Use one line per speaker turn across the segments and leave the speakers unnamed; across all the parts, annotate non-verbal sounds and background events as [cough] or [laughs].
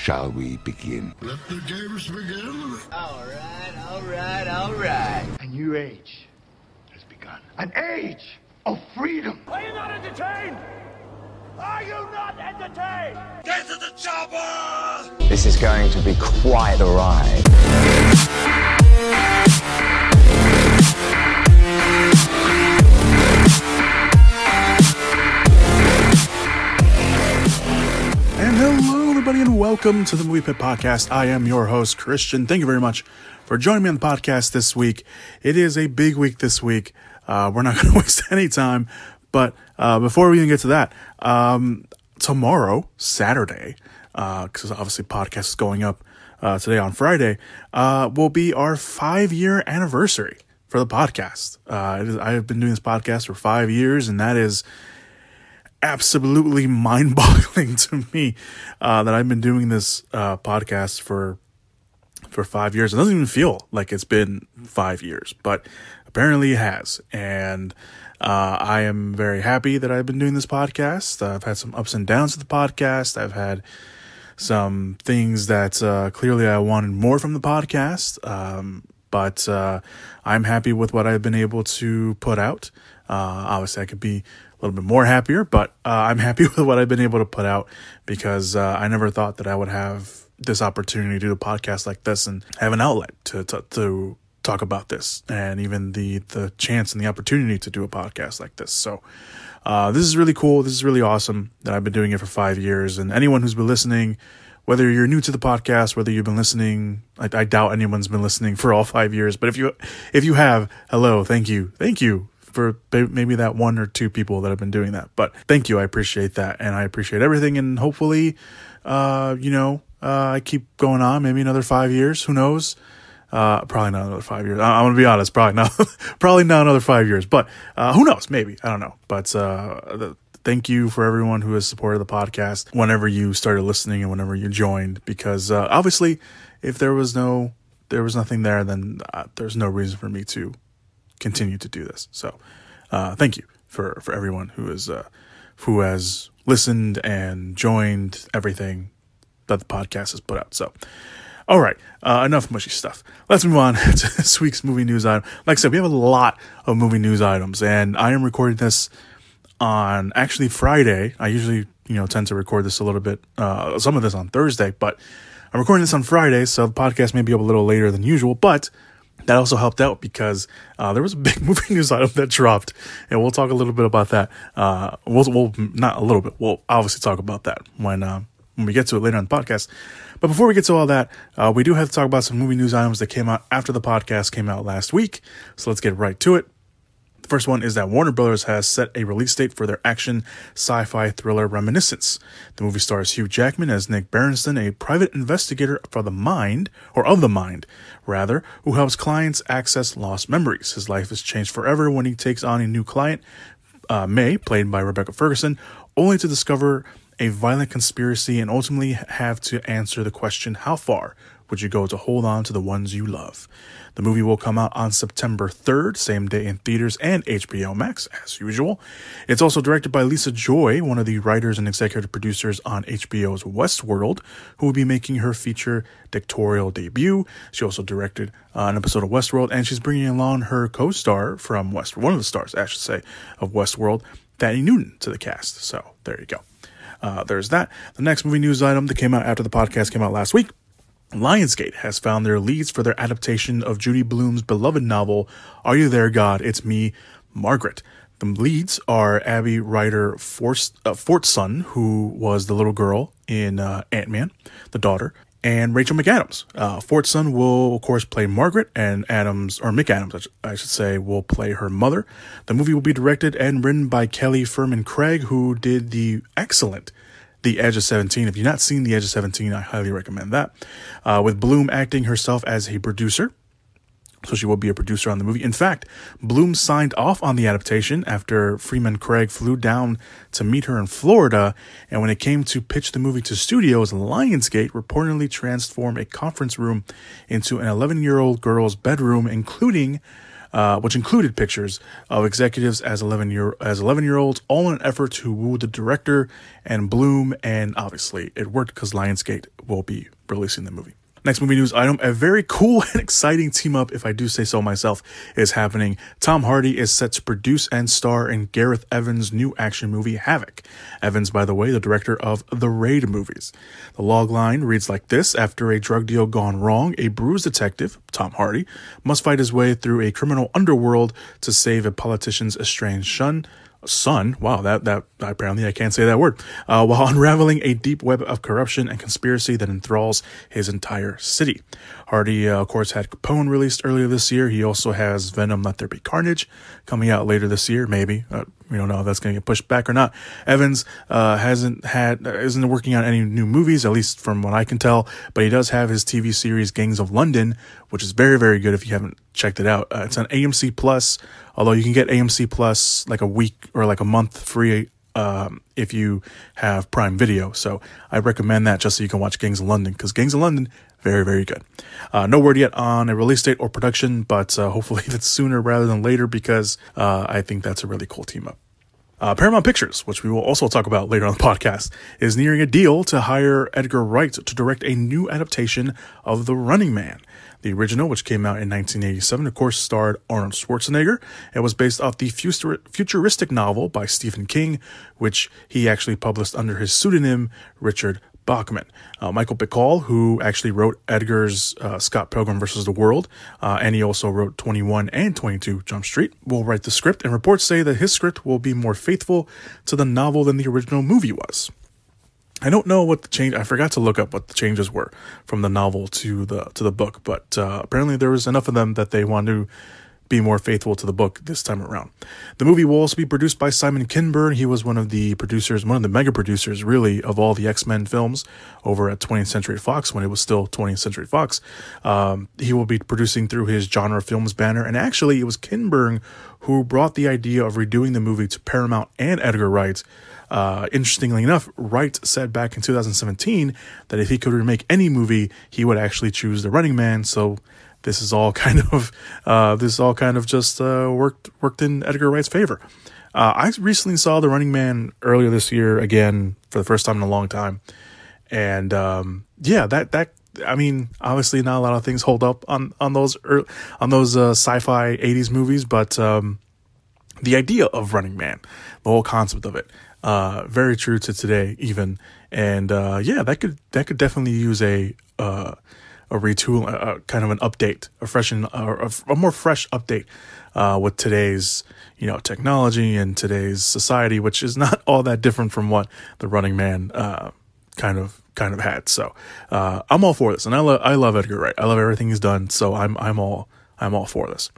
shall we begin?
Let the games begin.
All right, all right, all right.
A new age has begun. An age of freedom.
Are you not entertained? Are you not entertained?
Get to the chopper!
This is going to be quite the ride.
Everybody, and welcome to the Movie Pit Podcast. I am your host, Christian. Thank you very much for joining me on the podcast this week. It is a big week this week. Uh, we're not [laughs] going to waste any time, but uh, before we even get to that, um, tomorrow, Saturday, because obviously podcast is going up uh, today on Friday, uh, will be our five year anniversary for the podcast. Uh, I have been doing this podcast for five years, and that is absolutely [laughs] mind boggling to me uh, that I've been doing this uh, podcast for for five years. It doesn't even feel like it's been five years, but apparently it has. And uh, I am very happy that I've been doing this podcast. I've had some ups and downs with the podcast. I've had some things that uh, clearly I wanted more from the podcast. Um, but uh, I'm happy with what I've been able to put out. Uh, obviously, I could be a little bit more happier, but uh, I'm happy [laughs] with what I've been able to put out because uh, I never thought that I would have this opportunity to do a podcast like this and have an outlet to, to, to talk about this and even the, the chance and the opportunity to do a podcast like this. So, uh, this is really cool. This is really awesome that I've been doing it for five years. And anyone who's been listening, whether you're new to the podcast, whether you've been listening, I, I doubt anyone's been listening for all five years. But if you if you have, hello, thank you, thank you for maybe that one or two people that have been doing that. But thank you, I appreciate that, and I appreciate everything. And hopefully, uh, you know, uh, I keep going on. Maybe another five years. Who knows? Uh, probably not another five years. I- I'm gonna be honest. Probably not. [laughs] probably not another five years. But uh, who knows? Maybe I don't know. But uh, thank you for everyone who has supported the podcast whenever you started listening and whenever you joined. Because uh, obviously, if there was no, there was nothing there, then uh, there's no reason for me to continue to do this. So, uh, thank you for for everyone who is uh, who has listened and joined everything that the podcast has put out. So. All right, uh, enough mushy stuff. Let's move on [laughs] to this week's movie news item. Like I said, we have a lot of movie news items, and I am recording this on actually Friday. I usually, you know, tend to record this a little bit, uh, some of this on Thursday, but I'm recording this on Friday, so the podcast may be up a little later than usual, but that also helped out because uh, there was a big [laughs] movie news item that dropped, and we'll talk a little bit about that. Uh, we'll, we'll not a little bit. We'll obviously talk about that when uh, when we get to it later on the podcast. But before we get to all that, uh, we do have to talk about some movie news items that came out after the podcast came out last week. So let's get right to it. First one is that Warner Brothers has set a release date for their action sci-fi thriller Reminiscence. The movie stars Hugh Jackman as Nick Berenstain, a private investigator for the mind, or of the mind, rather, who helps clients access lost memories. His life is changed forever when he takes on a new client, uh, May, played by Rebecca Ferguson, only to discover a violent conspiracy and ultimately have to answer the question how far would you go to hold on to the ones you love? The movie will come out on September 3rd, same day in theaters and HBO Max, as usual. It's also directed by Lisa Joy, one of the writers and executive producers on HBO's Westworld, who will be making her feature directorial debut. She also directed uh, an episode of Westworld, and she's bringing along her co star from West, one of the stars, I should say, of Westworld, Thaddeus Newton, to the cast. So there you go. Uh, there's that. The next movie news item that came out after the podcast came out last week. Lionsgate has found their leads for their adaptation of Judy Blume's beloved novel, Are You There, God? It's Me, Margaret. The leads are Abby Ryder Force, uh, Fortson, who was the little girl in uh, Ant Man, the daughter, and Rachel McAdams. Uh, Fortson will, of course, play Margaret, and Adams, or McAdams, I should say, will play her mother. The movie will be directed and written by Kelly Fremon Craig, who did the excellent The Edge of 17. If you've not seen The Edge of 17, I highly recommend that. Uh, with Blume acting herself as a producer. So she will be a producer on the movie. In fact, Blume signed off on the adaptation after Fremon Craig flew down to meet her in Florida. And when it came to pitch the movie to studios, Lionsgate reportedly transformed a conference room into an 11 year old girl's bedroom, including uh, which included pictures of executives as 11 year as 11 year olds, all in an effort to woo the director and Blume. And obviously, it worked because Lionsgate will be releasing the movie. Next movie news item, a very cool [laughs] and exciting team up, if I do say so myself, is happening. Tom Hardy is set to produce and star in Gareth Evans' new action movie, Havoc. Evans, by the way, the director of the Raid movies. The log line reads like this After a drug deal gone wrong, a bruised detective, Tom Hardy, must fight his way through a criminal underworld to save a politician's estranged son son. Wow, that that apparently I can't say that word. Uh, while [laughs] unraveling a deep web of corruption and conspiracy that enthralls his entire city. Hardy, uh, of course, had Capone released earlier this year. He also has Venom: Let There Be Carnage coming out later this year. Maybe uh, we don't know if that's going to get pushed back or not. Evans uh, hasn't had isn't working on any new movies, at least from what I can tell. But he does have his TV series Gangs of London, which is very very good. If you haven't checked it out, uh, it's on AMC Plus. Although you can get AMC Plus like a week or like a month free um, if you have Prime Video. So I recommend that just so you can watch Gangs of London because Gangs of London very very good. Uh, no word yet on a release date or production, but uh, [laughs] hopefully it's sooner rather than later because uh, I think that's a really cool team up. Uh, Paramount Pictures, which we will also talk about later on the [laughs] podcast, is nearing a deal to hire Edgar Wright to direct a new adaptation of The Running Man. The original, which came out in 1987, of course, starred Arnold Schwarzenegger. It was based off the futuristic novel by Stephen King, which he actually published under his pseudonym Richard Bachman. Uh, Michael Bacall, who actually wrote Edgar's uh, Scott Pilgrim versus the World, uh, and he also wrote 21 and 22 Jump Street, will write the script, and reports say that his script will be more faithful to the novel than the original movie was. I don't know what the change. I forgot to look up what the changes were from the novel to the to the book, but uh, apparently there was enough of them that they wanted to be more faithful to the book this time around. The movie will also be produced by Simon Kinberg. He was one of the producers, one of the mega producers, really, of all the X Men films over at 20th Century Fox when it was still 20th Century Fox. Um, he will be producing through his genre films banner, and actually, it was Kinberg who brought the idea of redoing the movie to Paramount and Edgar Wright. Uh, interestingly enough, Wright said back in 2017 that if he could remake any movie, he would actually choose The Running Man. So this is all [laughs] kind of uh, this is all kind of just uh, worked worked in Edgar Wright's favor. Uh, I recently saw The Running Man earlier this year again for the first time in a long time, and um, yeah, that that I mean, obviously not a lot of things hold up on on those early, on those uh, sci-fi '80s movies, but um, the idea of Running Man, the whole concept of it, uh, very true to today even. And uh, yeah, that could that could definitely use a uh, a retool, a, kind of an update, a fresh and a, a more fresh update uh, with today's you know technology and today's society, which is not all that different from what the Running Man uh, kind of kind of had. So uh, I'm all for this, and I love I love Edgar Wright. I love everything he's done. So I'm I'm all I'm all for this.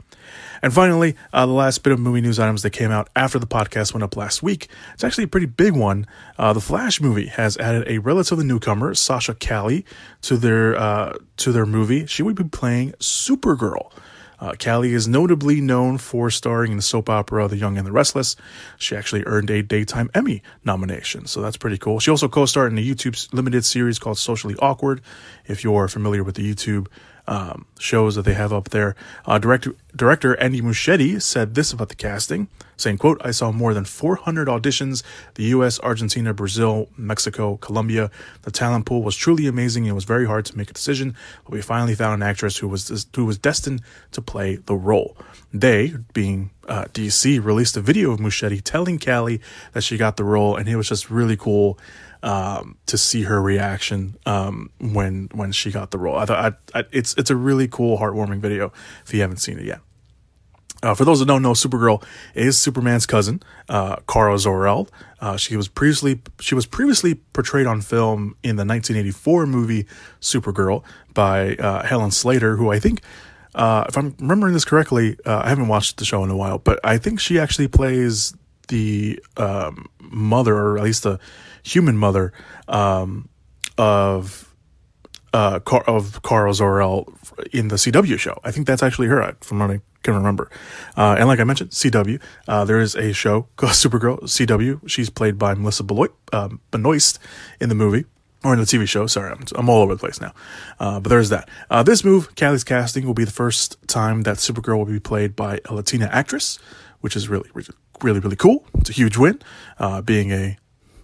And finally, uh, the last bit of movie news items that came out after the podcast went up last week. It's actually a pretty big one. Uh, the Flash movie has added a relatively newcomer, Sasha Calle, to their uh, to their movie. She would be playing Supergirl. Uh, Calle is notably known for starring in the soap opera The Young and the Restless. She actually earned a Daytime Emmy nomination, so that's pretty cool. She also co starred in a YouTube limited series called Socially Awkward. If you're familiar with the YouTube um, shows that they have up there. Uh, director director Andy Muschietti said this about the casting, saying, "quote I saw more than 400 auditions. The U.S., Argentina, Brazil, Mexico, Colombia. The talent pool was truly amazing. It was very hard to make a decision, but we finally found an actress who was who was destined to play the role. They, being uh, DC, released a video of Muschietti telling Callie that she got the role, and it was just really cool." Um, to see her reaction um, when when she got the role. I thought I, I, it's it's a really cool, heartwarming video. If you haven't seen it yet. Uh, for those that don't know, Supergirl is Superman's cousin, uh, Kara Zor-El. Uh, she was previously she was previously portrayed on film in the 1984 movie Supergirl by uh, Helen Slater, who I think, uh, if I'm remembering this correctly, uh, I haven't watched the show in a while, but I think she actually plays the um, mother, or at least the human mother um, of uh, Car- of Kara Zor-El in the CW show. I think that's actually her, from what I can remember. Uh, and like I mentioned, CW, uh, there is a show [laughs] called Supergirl CW. She's played by Melissa Beloit, um, Benoist in the movie. or in the TV show. Sorry, I'm, I'm all over the place now. Uh, but there's that. Uh, this move, Callie's casting, will be the first time that Supergirl will be played by a Latina actress, which is really, really, really, really cool. It's a huge win, uh, being a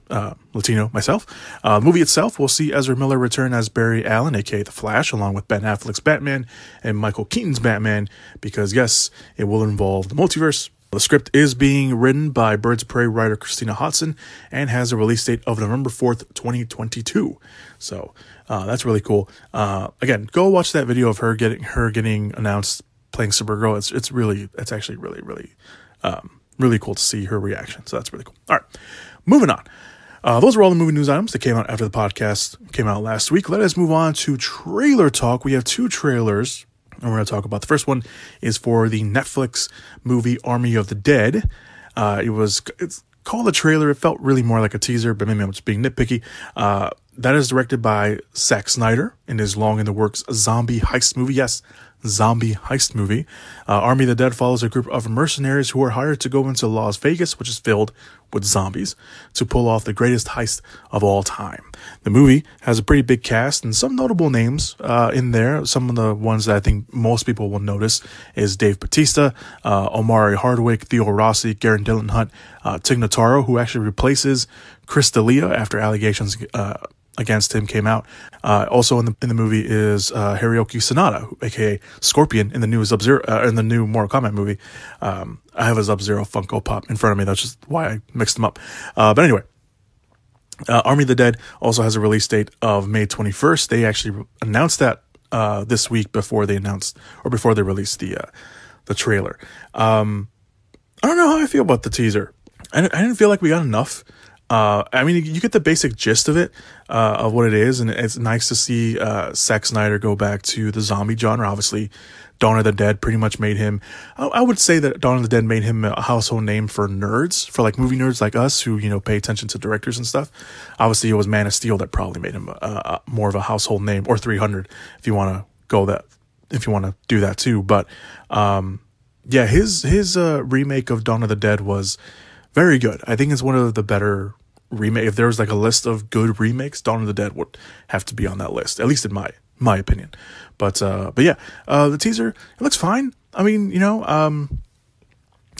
uh, Latino myself. Uh, the movie itself, we'll see Ezra Miller return as Barry Allen, aka The Flash, along with Ben Affleck's Batman and Michael Keaton's Batman, because yes, it will involve the multiverse. The script is being written by Birds of Prey writer Christina Hodson and has a release date of November 4th, 2022. So uh, that's really cool. Uh, again, go watch that video of her getting her getting announced playing Supergirl. It's it's really it's actually really really um, really cool to see her reaction. So that's really cool. All right, moving on. Uh, those are all the movie news items that came out after the podcast came out last week. Let us move on to trailer talk. We have two trailers, and we're going to talk about. The first one is for the Netflix movie Army of the Dead. Uh, it was it's called a trailer. It felt really more like a teaser, but maybe I'm just being nitpicky. Uh, that is directed by Zack Snyder and is long in the works zombie heist movie. Yes, zombie heist movie. Uh, Army of the Dead follows a group of mercenaries who are hired to go into Las Vegas, which is filled with zombies, to pull off the greatest heist of all time. The movie has a pretty big cast and some notable names uh, in there. Some of the ones that I think most people will notice is Dave Bautista, uh, Omari Hardwick, Theo Rossi, Garret Dillahunt, uh, Tig Notaro, who actually replaces Chris D'Elia after allegations uh, against him came out. Uh, also in the in the movie is uh, Hiroyuki Sanada, aka Scorpion, in the new Sub Zero uh, in the new Mortal Kombat movie. Um, I have a Sub Zero Funko Pop in front of me. That's just why I mixed them up. Uh, but anyway. Uh, Army of the Dead also has a release date of May 21st. They actually announced that uh, this week before they announced or before they released the the trailer. Um, I don't know how I feel about the teaser. I, I didn't feel like we got enough uh, I mean, you get the basic gist of it, uh, of what it is, and it's nice to see uh, Zack Snyder go back to the zombie genre. Obviously, Dawn of the Dead pretty much made him. I, I would say that Dawn of the Dead made him a household name for nerds, for like movie nerds like us who you know pay attention to directors and stuff. Obviously, it was Man of Steel that probably made him more of a household name, or 300 if you want to go that, if you want to do that too. But um, yeah, his his uh, remake of Dawn of the Dead was very good. I think it's one of the better remake. If there was like a list of good remakes, Dawn of the Dead would have to be on that list, at least in my my opinion. But uh, but yeah, uh, the teaser it looks fine. I mean, you know, um,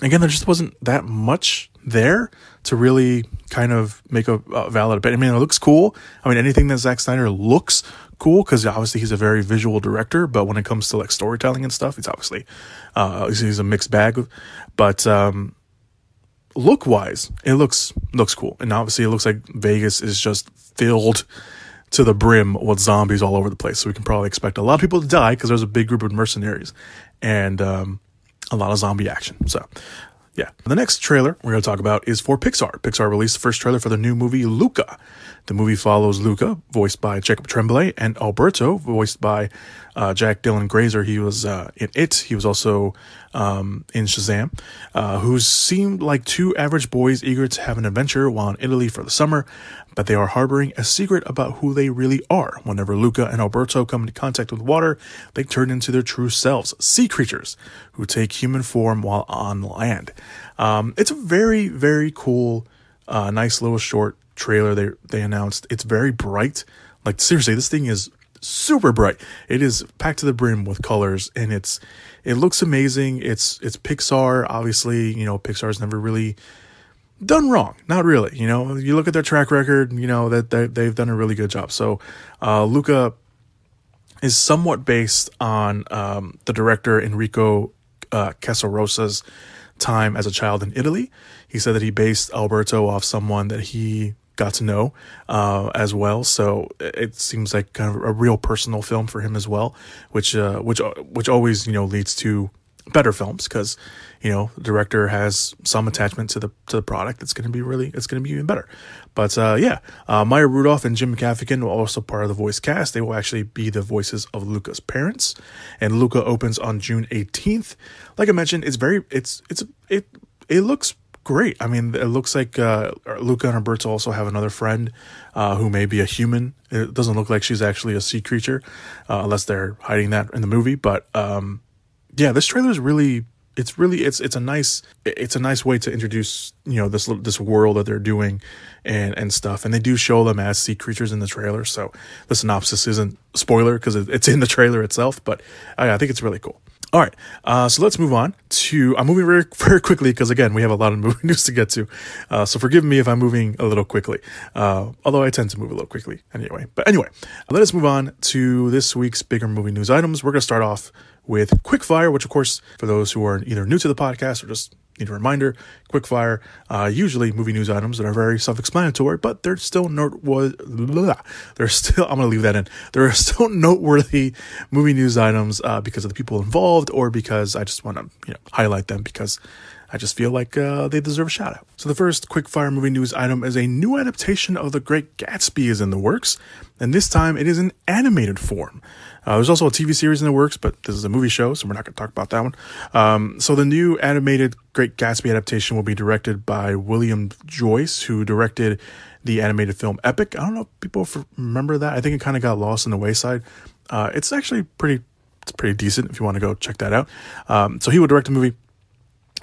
again, there just wasn't that much there to really kind of make a, a valid opinion. I mean, it looks cool. I mean, anything that Zack Snyder looks cool because obviously he's a very visual director. But when it comes to like storytelling and stuff, it's obviously uh, he's a mixed bag. But um, look wise, it looks looks cool, and obviously it looks like Vegas is just filled to the brim with zombies all over the place. So we can probably expect a lot of people to die because there's a big group of mercenaries and um, a lot of zombie action. So. Yeah. The next trailer we're going to talk about is for Pixar. Pixar released the first trailer for the new movie Luca. The movie follows Luca, voiced by Jacob Tremblay, and Alberto, voiced by uh, Jack Dylan Grazer. He was uh, in It. He was also um, in Shazam, uh, who seemed like two average boys eager to have an adventure while in Italy for the summer, but they are harboring a secret about who they really are. Whenever Luca and Alberto come into contact with water, they turn into their true selves, sea creatures who take human form while on land. Um, it's a very, very cool, uh, nice little short trailer they they announced. It's very bright. Like seriously, this thing is super bright. It is packed to the brim with colors and it's it looks amazing. It's it's Pixar. Obviously, you know, Pixar's never really done wrong. Not really. You know, you look at their track record, you know, that they, they've done a really good job. So, uh, Luca is somewhat based on um, the director Enrico uh, Casarosa's time as a child in Italy. He said that he based Alberto off someone that he got to know uh, as well. So it seems like kind of a real personal film for him as well, which uh, which which always you know leads to better films because you know the director has some attachment to the to the product. It's going to be really it's going to be even better. But uh, yeah, uh, Maya Rudolph and Jim Gaffigan will also part of the voice cast. They will actually be the voices of Luca's parents, and Luca opens on June 18th. Like I mentioned, it's very it's it's it it looks great. I mean, it looks like uh, Luca and Alberto also have another friend uh, who may be a human. It doesn't look like she's actually a sea creature, uh, unless they're hiding that in the movie. But um, yeah, this trailer is really it's really it's it's a nice it's a nice way to introduce you know this this world that they're doing and and stuff and they do show them as sea creatures in the trailer so the synopsis isn't spoiler because it's in the trailer itself but I, I think it's really cool all right, uh, so let's move on to. I'm moving very [laughs] very quickly because again we have a lot of movie [laughs] news to get to, uh, so forgive me if I'm moving a little quickly. Uh, although I tend to move a little quickly anyway. But anyway, let us move on to this week's bigger movie news items. We're gonna start off with Quickfire, which of course for those who are either new to the podcast or just need a reminder, quickfire, uh, usually movie news items that are very self-explanatory, but they're still noteworthy. They're still, I'm going to leave that in. There are still [laughs] noteworthy movie news items uh, because of the people involved or because I just want to, you know, highlight them because I just feel like uh, they deserve a shout out. So the first quickfire movie news item is a new adaptation of The Great Gatsby is in the works, and this time it is in animated form. Uh, there's also a TV series in the works, but this is a movie show, so we're not going to talk about that one. Um, so the new animated Great Gatsby adaptation will be directed by William Joyce, who directed the animated film Epic. I don't know if people remember that. I think it kind of got lost in the wayside. Uh, it's actually pretty, it's pretty decent if you want to go check that out. Um, so he will direct the movie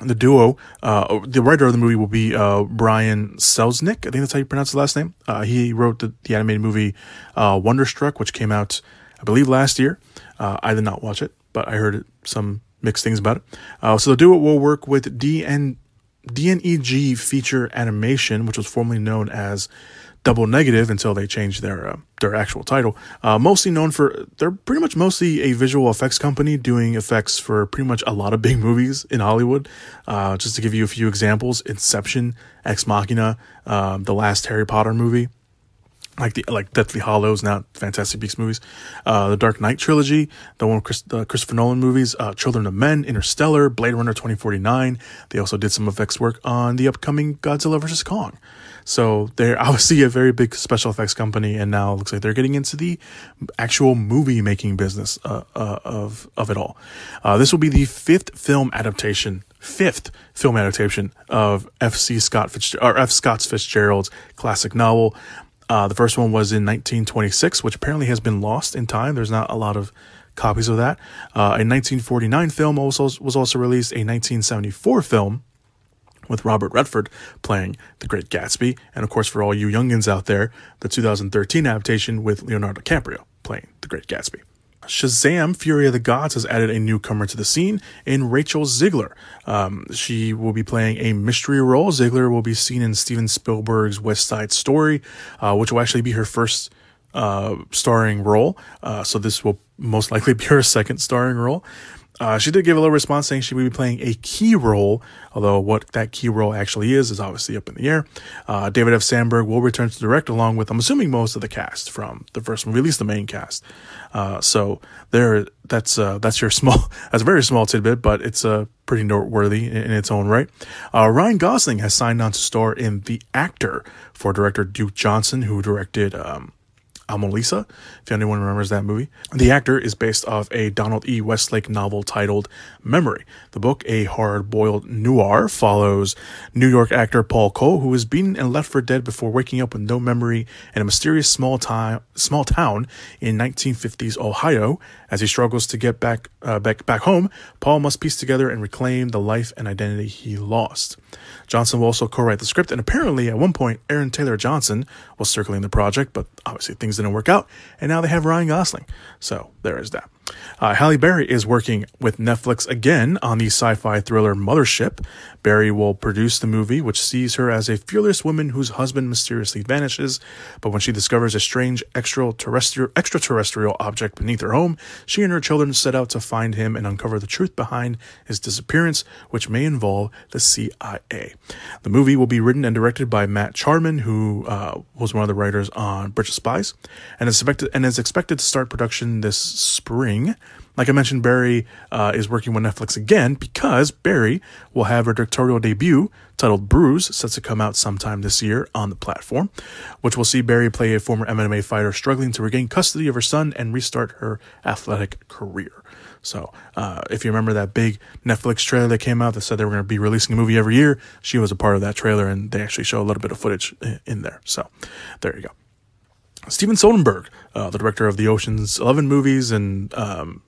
the duo, uh, the writer of the movie will be uh, Brian Selznick. I think that's how you pronounce the last name. Uh, he wrote the, the animated movie uh, Wonderstruck, which came out, I believe, last year. Uh, I did not watch it, but I heard some mixed things about it. Uh, so the duo will work with DN, DNEG Feature Animation, which was formerly known as Double Negative until they changed their uh, their actual title. Uh, mostly known for they're pretty much mostly a visual effects company doing effects for pretty much a lot of big [laughs] movies in Hollywood. Uh, just to give you a few examples: Inception, Ex Machina, um, the last Harry Potter movie. Like the like Deathly Hallows, not Fantastic Beasts movies, uh, the Dark Knight trilogy, the one Chris, the Christopher Nolan movies, uh, Children of Men, Interstellar, Blade Runner twenty forty nine. They also did some effects work on the upcoming Godzilla vs Kong. So they're [laughs] obviously a very big special effects company, and now it looks like they're getting into the actual movie making business uh, uh, of of it all. Uh, this will be the fifth film adaptation, fifth film adaptation of F. C. Scott or F. Scott Fitzgerald's classic novel. Uh, the first one was in 1926, which apparently has been lost in time. There's not a lot of copies of that. Uh, a 1949 film also was also released. A 1974 film with Robert Redford playing The Great Gatsby, and of course, for all you youngins out there, the 2013 adaptation with Leonardo DiCaprio playing The Great Gatsby. Shazam! Fury of the Gods has added a newcomer to the scene in Rachel Zegler. Um, she will be playing a mystery role. Zegler will be seen in Steven Spielberg's West Side Story, uh, which will actually be her first uh, starring role. Uh, so this will most likely [laughs] be her second starring role. Uh, she did give a little response saying she will be playing a key role, although what that key role actually is is obviously up in the air. Uh, David F. Sandberg will return to direct along with, I'm assuming, most of the cast from the first movie, at least the main cast. Uh, so there, that's uh, that's your [laughs] small, that's a very small tidbit, but it's uh, pretty noteworthy in, in its own right. Uh, Ryan Gosling has signed on to star in The Actor for director Duke Johnson, who directed. Um, Anomalisa, if anyone remembers that movie. The actor is based off a Donald E. Westlake novel titled Memory. The book, a hard boiled noir, follows New York actor Paul Cole, who was beaten and left for dead before waking up with no memory in a mysterious small, time, small town in 1950s Ohio. As he struggles to get back, uh, back, back home, Paul must piece together and reclaim the life and identity he lost. Johnson will also co-write the script, and apparently at one point, Aaron Taylor Johnson was circling the project, but obviously things didn't work out, and now they have Ryan Gosling. So there is that. Uh, Halle Berry is working with Netflix again on the sci-fi thriller Mothership. Berry will produce the movie, which sees her as a fearless woman whose husband mysteriously vanishes. But when she discovers a strange extraterrestrial, extraterrestrial object beneath her home, she and her children set out to find him and uncover the truth behind his disappearance, which may involve the CIA. The movie will be written and directed by Matt Charman, who uh, was one of the writers on of Spies, and is expected and is expected to start production this spring. Like I mentioned, Berry uh, is working with Netflix again because Berry will have her directorial debut titled Bruise, set to come out sometime this year on the platform, which will see Berry play a former MMA fighter struggling to regain custody of her son and restart her athletic career. So, uh, if you remember that big Netflix trailer that came out that said they were going to be releasing a movie every year, she was a part of that trailer, and they actually show a little bit of footage in there. So, there you go. Steven Soderbergh, uh, the director of the Ocean's Eleven movies and um,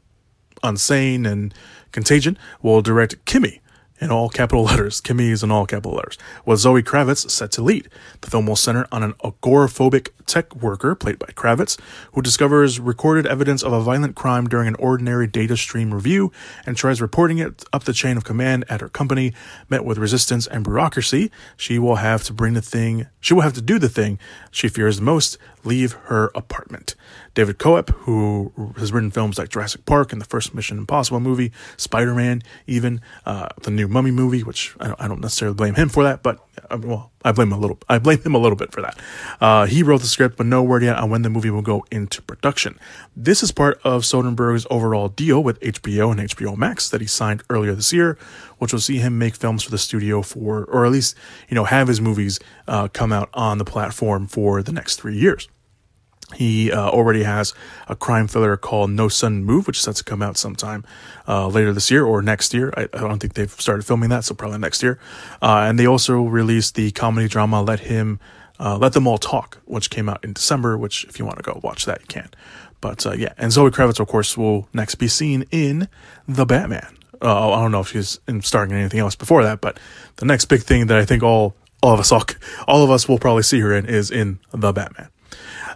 Unsane and Contagion, will direct KIMI in all capital [laughs] letters. KIMI is in all capital letters. With Zoe Kravitz set to lead. The film will center on an agoraphobic tech worker, played by Kravitz, who discovers recorded evidence of a violent crime during an ordinary data stream review and tries reporting it up the chain of command at her company. Met with resistance and bureaucracy, she will have to bring the thing, she will have to do the thing she fears the most leave her apartment. David Koepp, who has written films like Jurassic Park and the first Mission Impossible movie, Spider Man, even uh, the new Mummy movie, which I don't, necessarily blame him for that, but uh, well, I blame him a little. I blame him a little bit for that. Uh, he wrote the script, but no word yet on when the movie will go into production. This is part of Soderbergh's overall deal with HBO and HBO Max that he signed earlier this year, which will see him make films for the studio for, or at least you know, have his movies uh, come out on the platform for the next three years. He uh, already has a crime thriller called No Sudden Move, which is set to come out sometime uh, later this year or next year. I, I, don't think they've started filming that, so probably next year. Uh, and they also released the comedy drama Let Him, uh, Let Them All Talk, which came out in December. Which, if you want to go watch that, you can. But uh, yeah, and Zoe Kravitz, of course, will next be seen in The Batman. Uh, I don't know if she's in starring in anything else before that, but the next big thing that I think all all of us all, all of us will probably see her in is in The Batman.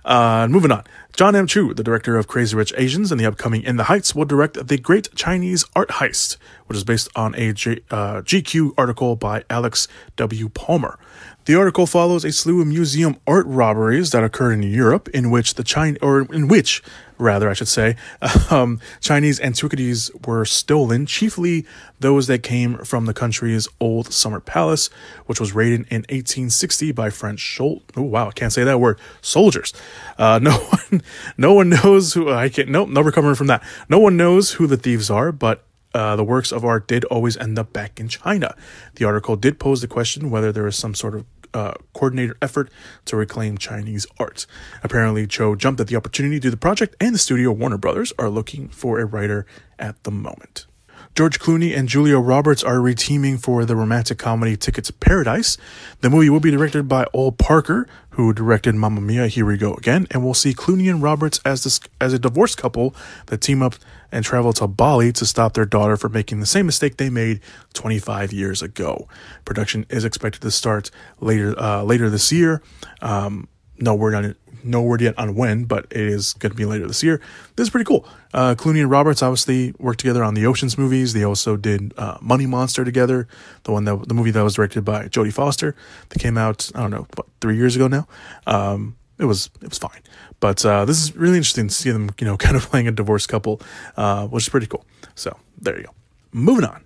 Uh, moving on. John M. Chu, the director of Crazy Rich Asians and the upcoming In the Heights, will direct The Great Chinese Art Heist, which is based on a G- uh, GQ article by Alex W. Palmer. The article follows a slew of museum art robberies that occurred in Europe, in which the China, or in which, rather, I should say, [laughs] um, Chinese antiquities were stolen, chiefly those that came from the country's old summer palace, which was raided in 1860 by French Oh wow, I can't say that word. Soldiers. Uh, [laughs] no one, no one knows who. I can't. Nope, no recovering from that. No one knows who the thieves are, but uh, the works of art did always end up back in China. The article did pose the question whether there was some sort of uh, coordinated effort to reclaim Chinese art. Apparently, Cho jumped at the opportunity to do the project, and the studio Warner Brothers are looking for a writer at the moment. George Clooney and Julia Roberts are reteaming for the romantic comedy Ticket to Paradise. The movie will be directed by Ol Parker, who directed Mamma Mia, Here We Go Again, and we'll see Clooney and Roberts as this, as a divorced couple that team up and travel to Bali to stop their daughter from making the same mistake they made 25 years ago. Production is expected to start later uh, later this year. Um, no word on it no word yet on when, but it is going to be later this year. This is pretty cool. Uh, Clooney and Roberts obviously worked together on the Ocean's movies. They also did uh, Money Monster together, the one that the movie that was directed by Jodie Foster. That came out I don't know three years ago now. Um, it was it was fine, but uh, this is really interesting to see them you know [laughs] kind of playing a divorced couple, uh, which is pretty cool. So there you go. Moving on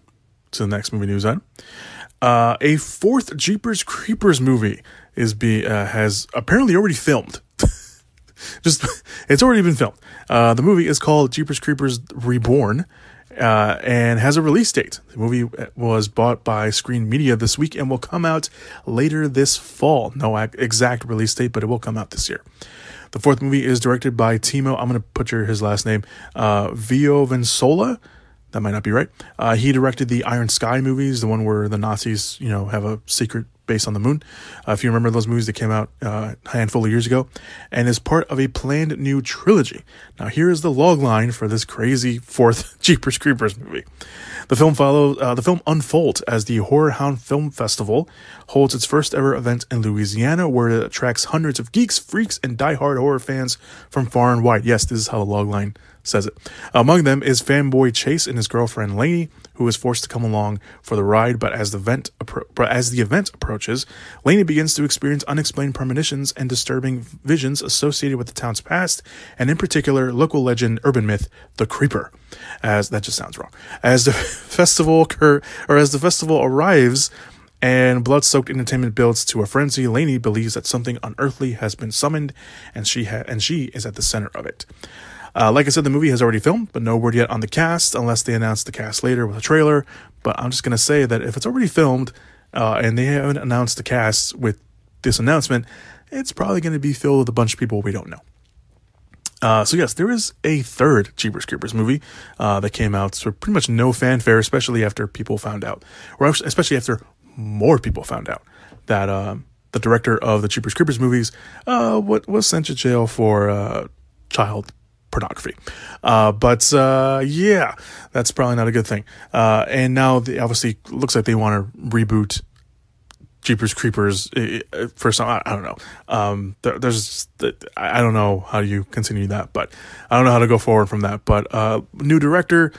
to the next movie news item. Uh, a fourth Jeepers Creepers movie is be uh, has apparently already filmed. [laughs] Just [laughs] it's already been filmed. Uh, the movie is called Jeepers Creepers Reborn. Uh, and has a release date. The movie was bought by Screen Media this week and will come out later this fall. No exact release date, but it will come out this year. The fourth movie is directed by Timo. I'm going to butcher his last name. Uh, Vinsola. That might not be right. Uh, he directed the Iron Sky movies, the one where the Nazis, you know, have a secret base on the moon. Uh, if you remember those movies that came out uh, a handful of years ago, and is part of a planned new trilogy. Now, here is the log line for this crazy fourth [laughs] Jeepers Creepers movie. The film follows. Uh, the film unfolds as the Horror Hound Film Festival holds its first ever event in Louisiana, where it attracts hundreds of geeks, freaks, and die-hard horror fans from far and wide. Yes, this is how the log line says it. Among them is fanboy Chase and his girlfriend Lainey, who is forced to come along for the ride. But as the event but as the event approaches, Lainey begins to experience unexplained premonitions and disturbing visions associated with the town's past, and in particular, local legend, urban myth, the Creeper. As that just sounds wrong. As the [laughs] festival occur, or as the festival arrives. And blood soaked entertainment builds to a frenzy. Lainey believes that something unearthly has been summoned, and she and she is at the center of it. Uh, like I said, the movie has already filmed, but no word yet on the cast unless they announce the cast later with a trailer. But I'm just going to say that if it's already filmed uh, and they haven't announced the cast with this announcement, it's probably going to be filled with a bunch of people we don't know. Uh, so yes, there is a third Jeepers Creepers movie uh, that came out. So pretty much no fanfare, especially after people found out, or especially after more people found out that uh, the director of the Jeepers Creepers movies uh, was sent to jail for uh, child pornography. Uh, but uh, yeah, that's probably not a good thing. Uh, and now, obviously, looks like they want to reboot Jeepers Creepers for some. I, I don't know. Um, there, there's I don't know how you continue that, but I don't know how to go forward from that. But uh, new director,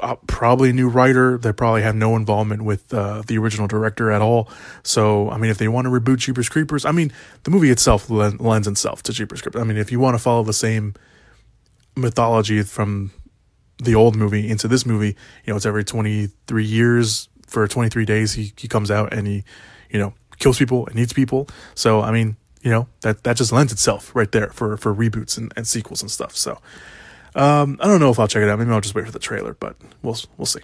uh, probably a new writer. They probably have no involvement with uh, the original director at all. So I mean, if they want to reboot Jeepers Creepers, I mean, the movie itself lends itself to Jeepers Creepers. I mean, if you want to follow the same mythology from the old movie into this movie, you know, it's every 23 years for 23 days he, he comes out and he you know, kills people and eats people. So I mean, you know, that that just lends itself right there for for reboots and, and sequels and stuff. So um, I don't know if I'll check it out. Maybe I'll just wait for the trailer, but we'll we'll see.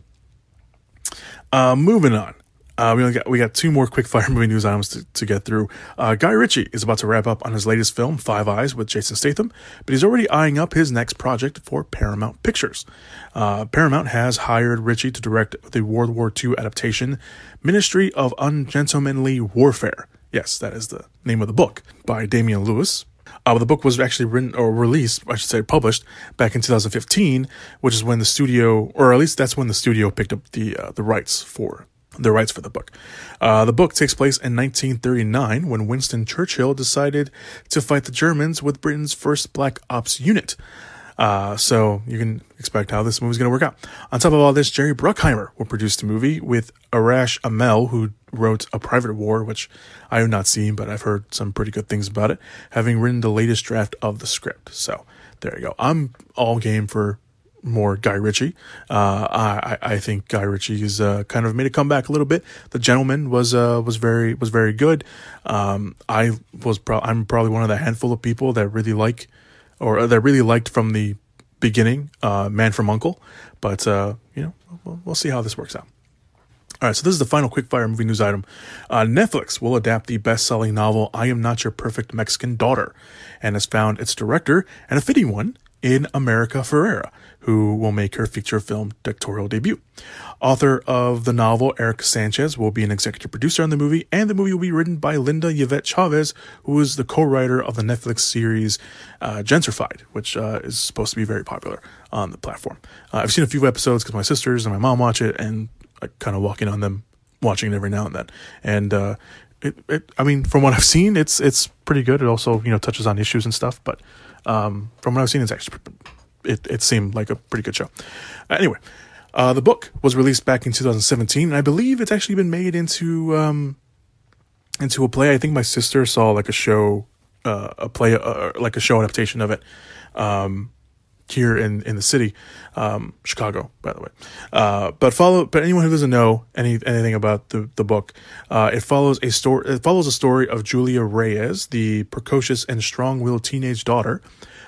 Uh, moving on. Uh, we only got we got two more quick fire [laughs] movie news items to, to get through. Uh, Guy Ritchie is about to wrap up on his latest film, Five Eyes, with Jason Statham, but he's already eyeing up his next project for Paramount Pictures. Uh, Paramount has hired Ritchie to direct the World War II adaptation, Ministry of Ungentlemanly Warfare. Yes, that is the name of the book by Damien Lewis. Uh, the book was actually written or released, I should say, published back in 2015, which is when the studio, or at least that's when the studio picked up the uh, the rights for the rights for the book. Uh, the book takes place in 1939 when Winston Churchill decided to fight the Germans with Britain's first Black Ops unit. Uh, so you can expect how this movie's going to work out. On top of all this, Jerry Bruckheimer will produce the movie with Arash Amel, who wrote A Private War, which I have not seen, but I've heard some pretty good things about it, having written the latest draft of the script. So there you go. I'm all game for more Guy Ritchie. Uh, I I think Guy Ritchie has uh, kind of made a comeback a little bit. The Gentleman was uh, was very was very good. Um, I was pro- I'm probably one of the handful of people that really like or that really liked from the beginning uh, Man from Uncle. But uh, you know we'll, we'll see how this works out. All right, so this is the final quickfire movie news item. Uh, Netflix will adapt the best selling novel I Am Not Your Perfect Mexican Daughter and has found its director, and a fitting one, in America Ferrera, who will make her feature film directorial debut. Author of the novel, Eric Sanchez, will be an executive producer on the movie, and the movie will be written by Linda Yvette Chavez, who is the co-writer of the Netflix series uh, Gentefied, which uh, is supposed to be very popular on the platform. Uh, I've seen a few episodes because my sisters and my mom watch it, and I kind of walk in on them watching it every now and then. And uh, it, it, I mean, from what I've seen, it's it's pretty good. It also you know touches on issues and stuff, but um, from what I've seen, it's actually it, it seemed like a pretty good show. Anyway, uh, the book was released back in 2017, and I believe it's actually been made into um, into a play. I think my sister saw like a show, uh, a play, uh, like a show adaptation of it. Um, here in, in the city, um, Chicago, by the way. Uh, but follow, but anyone who doesn't know any anything about the the book, uh, it follows a story. It follows a story of Julia Reyes, the precocious and strong-willed teenage daughter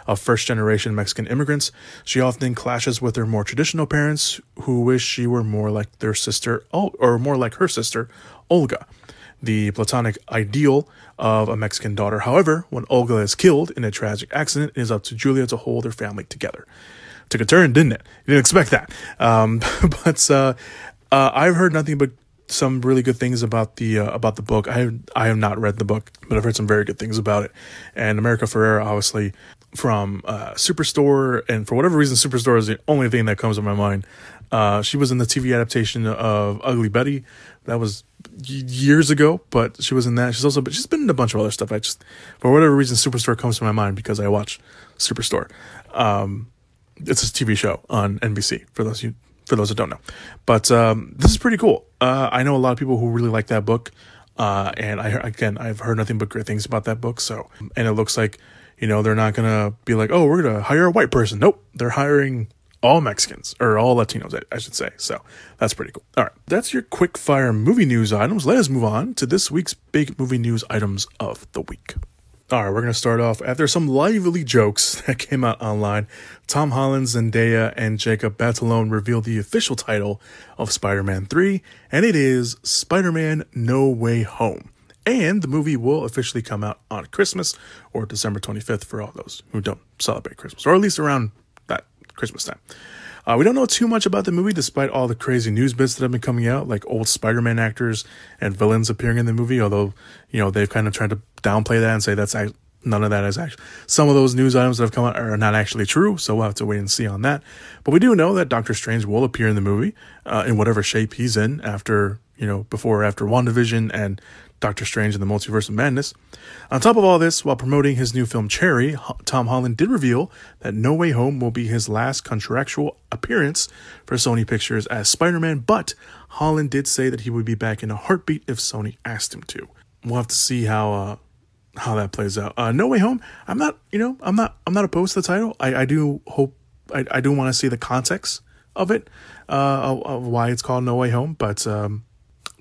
of first-generation Mexican immigrants. She often clashes with her more traditional parents, who wish she were more like their sister, or more like her sister, Olga the platonic ideal of a Mexican daughter. However, when Olga is killed in a tragic accident, it is up to Julia to hold her family together. Took a turn, didn't it? You didn't expect that. Um, [laughs] but uh, uh, I've heard nothing but some really good things about the uh, about the book. I have, I have not read the book, but I've heard some very good things about it. And America Ferrera, obviously from uh, Superstore, and for whatever reason, Superstore is the only thing that comes to my mind. Uh, she was in the TV adaptation of Ugly Betty. That was years ago, but she was in that. She's also, but she's been in a bunch of other stuff. I just, for whatever reason, Superstore comes to my mind because I watch Superstore. Um, it's a TV show on NBC for those you for those that don't know. But um, this is pretty cool. Uh, I know a lot of people who really like that book, uh, and I again I've heard nothing but great things about that book. So, and it looks like you know they're not gonna be like, oh, we're gonna hire a white person. Nope, they're hiring all Mexicans or all Latinos, I, should say. So that's pretty cool. All right, that's your quick fire movie news items. Let us move on to this week's big movie news items of the week. All right, we're going to start off uh, after some lively jokes [laughs] that came out online. Tom Holland, Zendaya, and Jacob Batalon revealed the official title of Spider Man 3, and it is Spider Man No Way Home. And the movie will officially come out on Christmas or December 25th for all those who don't celebrate Christmas, or at least around that Christmas time. Uh, we don't know too much about the movie, despite all the crazy news bits that have been coming out, like old Spider-Man actors and villains appearing in the movie. Although you know they've kind of tried to downplay that and say that's none of that is actually. Some of those news items that have come out are not actually true, so we'll have to wait and see on that. But we do know that Doctor Strange will appear in the movie uh, in whatever shape he's in after you know before or after WandaVision and Doctor Strange and the Multiverse of Madness. On top of all this, while promoting his new film Cherry, Tom Holland did reveal that No Way Home will be his last contractual appearance for Sony Pictures as Spider Man, but Holland did say that he would be back in a heartbeat if Sony asked him to. We'll have to see how. Uh, how that plays out. Uh, no Way Home. I'm not, you know, I'm not, I'm not opposed to the title. I, I do hope, I, I do want to see the context of it, uh, of, of why it's called No Way Home. But um,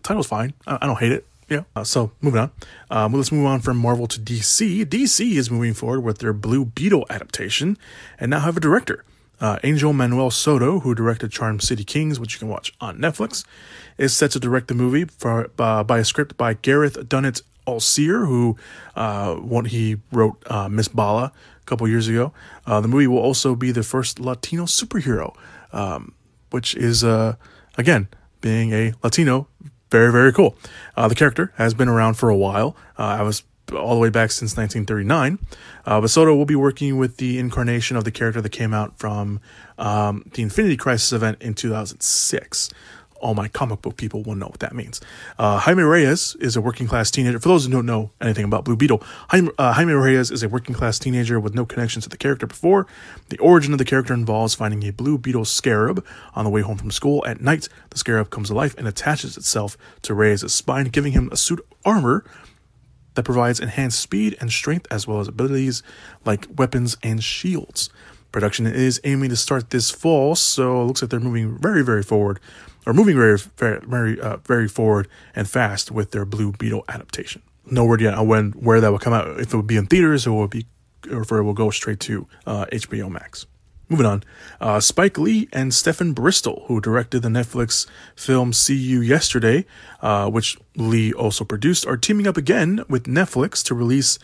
title's fine. I, I don't hate it. Yeah. Uh, so moving on. Um, let's move on from Marvel to DC. DC is moving forward with their Blue Beetle adaptation, and now have a director. Uh, Angel Manuel Soto, who directed Charm City Kings, which you can watch on Netflix, is set to direct the movie for, uh, by a script by Gareth Dunnett Allseer, who uh, he wrote uh, Miss Bala a couple years ago. Uh, the movie will also be the first Latino superhero, um, which is again being a Latino, very very cool. Uh, the character has been around for a while. Uh, I was all the way back since 1939. Uh, will be working with the incarnation of the character that came out from um, the Infinite Crisis event in 2006 all my comic book people will know what that means. Uh, Jaime Reyes is a working class teenager. For those who don't know anything about Blue Beetle, Jaime, uh, Jaime Reyes is a working class teenager with no connection to the character before. The origin of the character involves finding a Blue Beetle scarab on the way home from school. At night, the scarab comes to life and attaches itself to Reyes' spine, giving him a suit of armor that provides enhanced speed and strength as well as abilities like weapons and shields. Production is aiming to start this fall, so it looks like they're moving very, very forward are moving very, very, very, uh, very forward and fast with their Blue Beetle adaptation. No word yet on when where that will come out. If it would be in theaters or be, or if it will go straight to uh, HBO Max. Moving on, uh, Spike Lee and Stephen Bristol, who directed the Netflix film "See You Yesterday," uh, which Lee also produced, are teaming up again with Netflix to release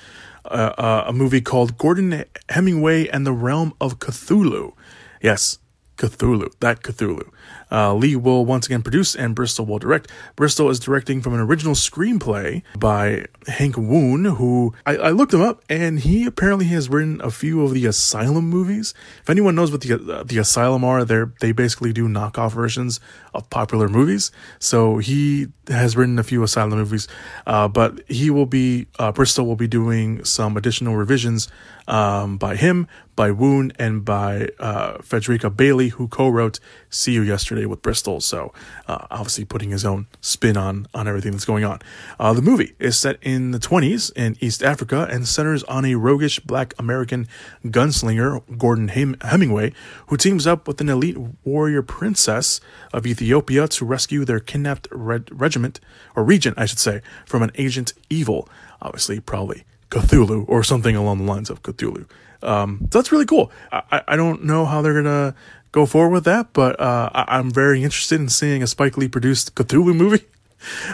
uh, uh, a movie called Gordon Hemingway and the Realm of Cthulhu. Yes, Cthulhu, that Cthulhu. Uh, Lee will once again produce and Bristol will direct. Bristol is directing from an original screenplay by Hank Woon, who I, I looked him up and he apparently has written a few of the Asylum movies. If anyone knows what the uh, the Asylum are, they they basically do knockoff versions of popular movies. So he has written a few Asylum movies, uh, but he will be uh, Bristol will be doing some additional revisions um, by him, by Woon, and by uh, Fredrica Bailey, who co-wrote "See You Yesterday" with Bristol. So uh, obviously putting his own spin on on everything that's going on. Uh, the movie is set in the 20s in East Africa and centers on a roguish Black American gunslinger Gordon Hem- Hemingway, who teams up with an elite warrior princess of Ethiopia to rescue their kidnapped regiment or regent, I should say, from an agent evil. Obviously, probably Cthulhu or something along the lines of Cthulhu. Um, so that's really cool. I, I don't know how they're gonna go forward with that, but uh, I, am very interested in seeing a Spike Lee produced Cthulhu movie. [laughs]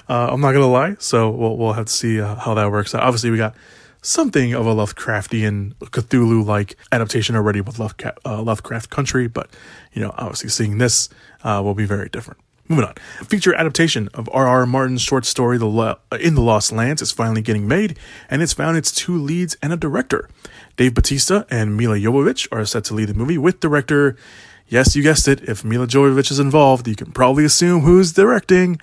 Uh, I'm not gonna lie, so we'll we'll have to see uh, how that works out. Obviously, we got something of a Lovecraftian Cthulhu like adaptation already with Lovecraft, uh, Lovecraft Country, but you know, obviously seeing this uh, will be very different. Moving on. Feature adaptation of R.R. Martin's short story the Lo- In the Lost Lands is finally getting made, and it's found its two leads and a director. Dave Bautista and Milla Jovovich are set to lead the movie with director. Yes, you guessed it. If Milla Jovovich is involved, you can probably assume who's directing.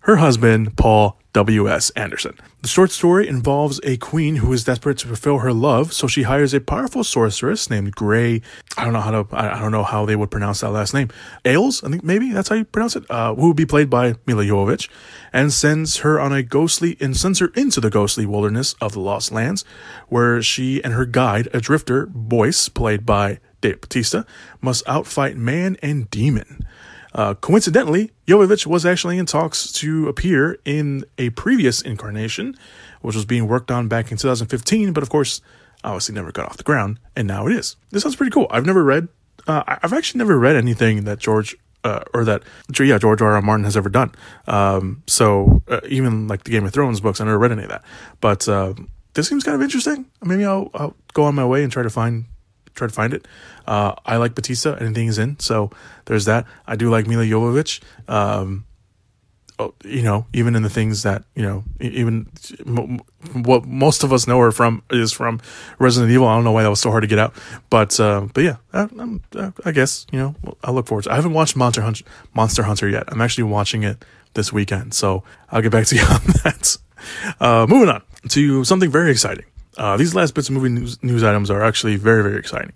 Her husband, Paul W.S. Anderson. The short story involves a queen who is desperate to fulfill her love, so she hires a powerful sorceress named Gray. I don't know how to. I don't know how they would pronounce that last name. Alys, I think maybe that's how you pronounce it. Uh, who would be played by Milla Jovovich, and sends her on a ghostly and sends her into the ghostly wilderness of the Lost Lands, where she and her guide, a drifter, Boyce, played by Dave Bautista, must outfight man and demon. Uh, coincidentally, Jovovich was actually in talks to appear in a previous incarnation, which was being worked on back in 2015, but of course, obviously never got off the ground, and now it is. This sounds pretty cool. I've never read, uh, I've actually never read anything that George, uh, or that, yeah, George R. R. Martin has ever done. Um, so uh, even like the Game of Thrones books, I never read any of that. But uh, this seems kind of interesting. Maybe I'll, I'll go on my way and try to find try to find it. Uh, I like Bautista. Anything is in. So there's that. I do like Milla Jovovich. Um, uh, you know, even in the things that you know, even what most of us know her from is from Resident Evil. I don't know why that was so hard to get out, but uh, but yeah, I, I guess you know, I look forward. to I haven't watched Monster Hunter, Monster Hunter yet. I'm actually watching it this weekend, so I'll get back to you [laughs] on that. Uh, moving on to something very exciting. Uh, these last bits of movie news, news items are actually very very exciting.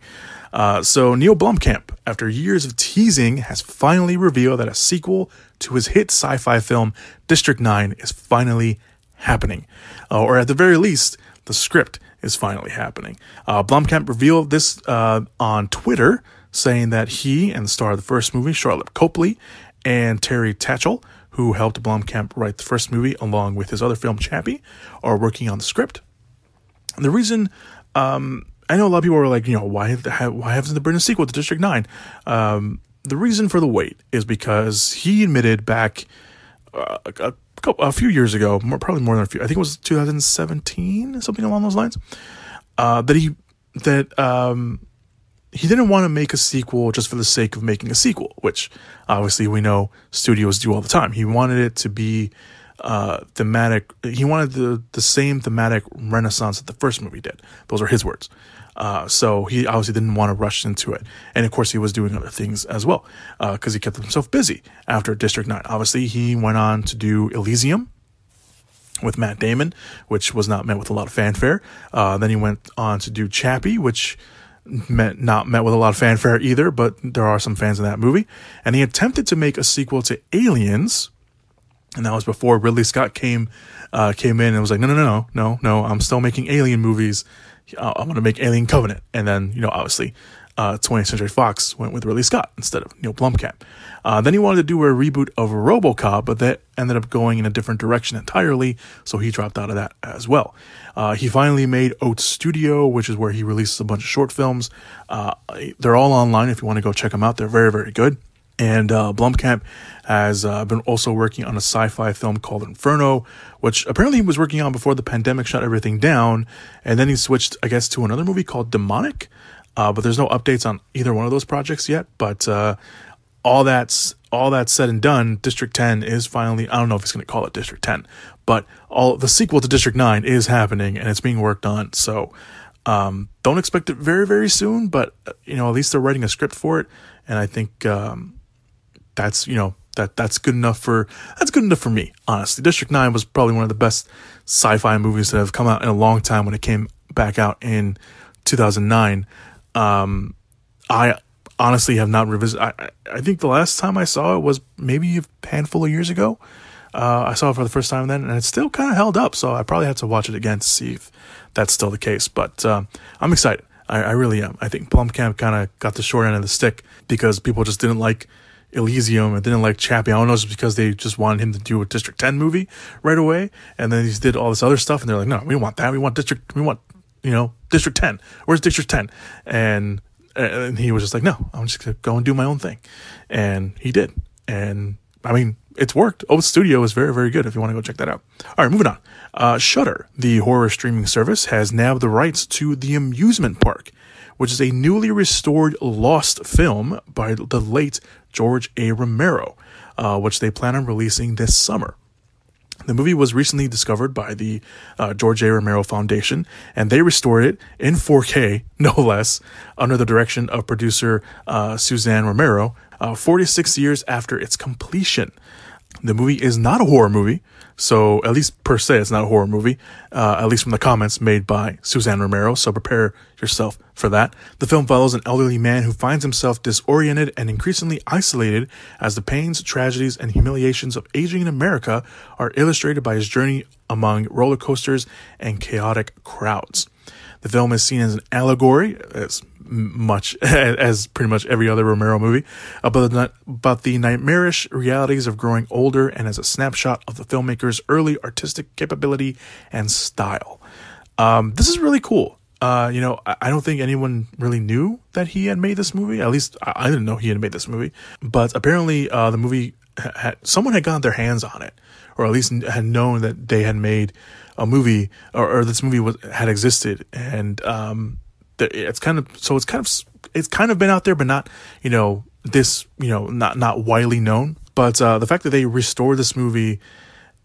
Uh, so Neil Blomkamp, after years of teasing, has finally revealed that a sequel to his hit sci-fi film District 9 is finally happening. Uh, or at the very least, the script is finally happening. Uh, Blomkamp revealed this uh, on Twitter, saying that he and the star of the first movie, Sharlto Copley, and Terri Tatchell, who helped Blomkamp write the first movie along with his other film Chappie, are working on the script. The reason um, I know a lot of people were like, you know, why why hasn't there been a sequel to District Nine? Um, the reason for the wait is because he admitted back uh, a, a few years ago, more, probably more than a few. I think it was 2017, something along those lines. Uh, that he that um, he didn't want to make a sequel just for the sake of making a sequel, which obviously we know studios do all the time. He wanted it to be uh, thematic. He wanted the the same thematic renaissance that the first movie did. Those are his words. Uh, so he obviously didn't want to rush into it, and of course he was doing other things as well because he kept himself busy after District Nine. Obviously, he went on to do Elysium with Matt Damon, which was not met with a lot of fanfare. Uh, then he went on to do Chappie, which met not met with a lot of fanfare either, but there are some fans in that movie. And he attempted to make a sequel to Aliens, and that was before Ridley Scott came uh, came in and was like, no, no, no, no, no, no, I'm still making Alien movies. I'm going to make Alien Covenant, and then you know, obviously, uh, 20th Century Fox went with Ridley Scott instead of Neil Blomkamp. Uh, then he wanted to do a reboot of RoboCop, but that ended up going in a different direction entirely, so he dropped out of that as well. Uh, he finally made Oat Studio, which is where he releases a bunch of short films. Uh, they're all online if you want to go check them out. They're very, very good. And uh, Blomkamp has uh, been also working on a sci-fi film called Inferno, which apparently he was working on before the pandemic shut everything down. And then he switched, I guess, to another movie called Demonic. Uh, but there's no updates on either one of those projects yet. But uh, all that's all that's said and done, District 10 is finally. I don't know if he's going to call it District 10, but all the sequel to District 9 is happening and it's being worked on. So um, don't expect it very very soon. But uh, you know, at least they're writing a script for it, and I think. Um, that's you know that that's good enough for that's good enough for me honestly. District 9 was probably one of the best sci-fi movies that have come out in a long time when it came back out in 2009 um i honestly have not revisited I, I think the last time i saw it was maybe a handful of years ago. Uh, i saw it for the first time then and it still kind of held up so i probably have to watch it again to see if that's still the case but uh, i'm excited. I, I really am. I think Blomkamp kind of got the short end of the stick because people just didn't like Elysium and didn't like Chappie. I don't know it's because they just wanted him to do a District 10 movie right away. And then he did all this other stuff. And they're like, no, we want that. We want District, we want, you know, District 10. Where's District 10? And, and he was just like, no, I'm just going to go and do my own thing. And he did. And I mean, it's worked. Oat Studio is very, very good if you want to go check that out. All right, moving on. Uh, Shudder, the horror streaming service, has nabbed the rights to The Amusement Park, which is a newly restored lost film by the late George A. Romero, uh, which they plan on releasing this summer. The movie was recently discovered by the uh, George A. Romero Foundation, and they restored it in 4K, [laughs] no less, under the direction of producer uh, Suzanne Romero, uh, 46 years after its completion. The movie is not a horror movie, so at least per se, it's not a horror movie, uh, at least from the comments made by Suzanne Romero, so prepare yourself for that. The film follows an elderly man who finds himself disoriented and increasingly isolated as the pains, tragedies, and humiliations of aging in America are illustrated by his journey among roller coasters and chaotic crowds. The film is seen as an allegory, as much [laughs] as pretty much every other Romero movie, about the, about the nightmarish realities of growing older and as a snapshot of the filmmaker's early artistic capability and style. Um, this is really cool. Uh, you know, I, I, don't think anyone really knew that he had made this movie. At least I, I didn't know he had made this movie. But apparently, uh, the movie had someone had gotten their hands on it, or at least had known that they had made a movie or, or this movie was had existed, and um, it's kind of so it's kind of it's kind of been out there, but not you know this you know not not widely known. But uh, the fact that they restored this movie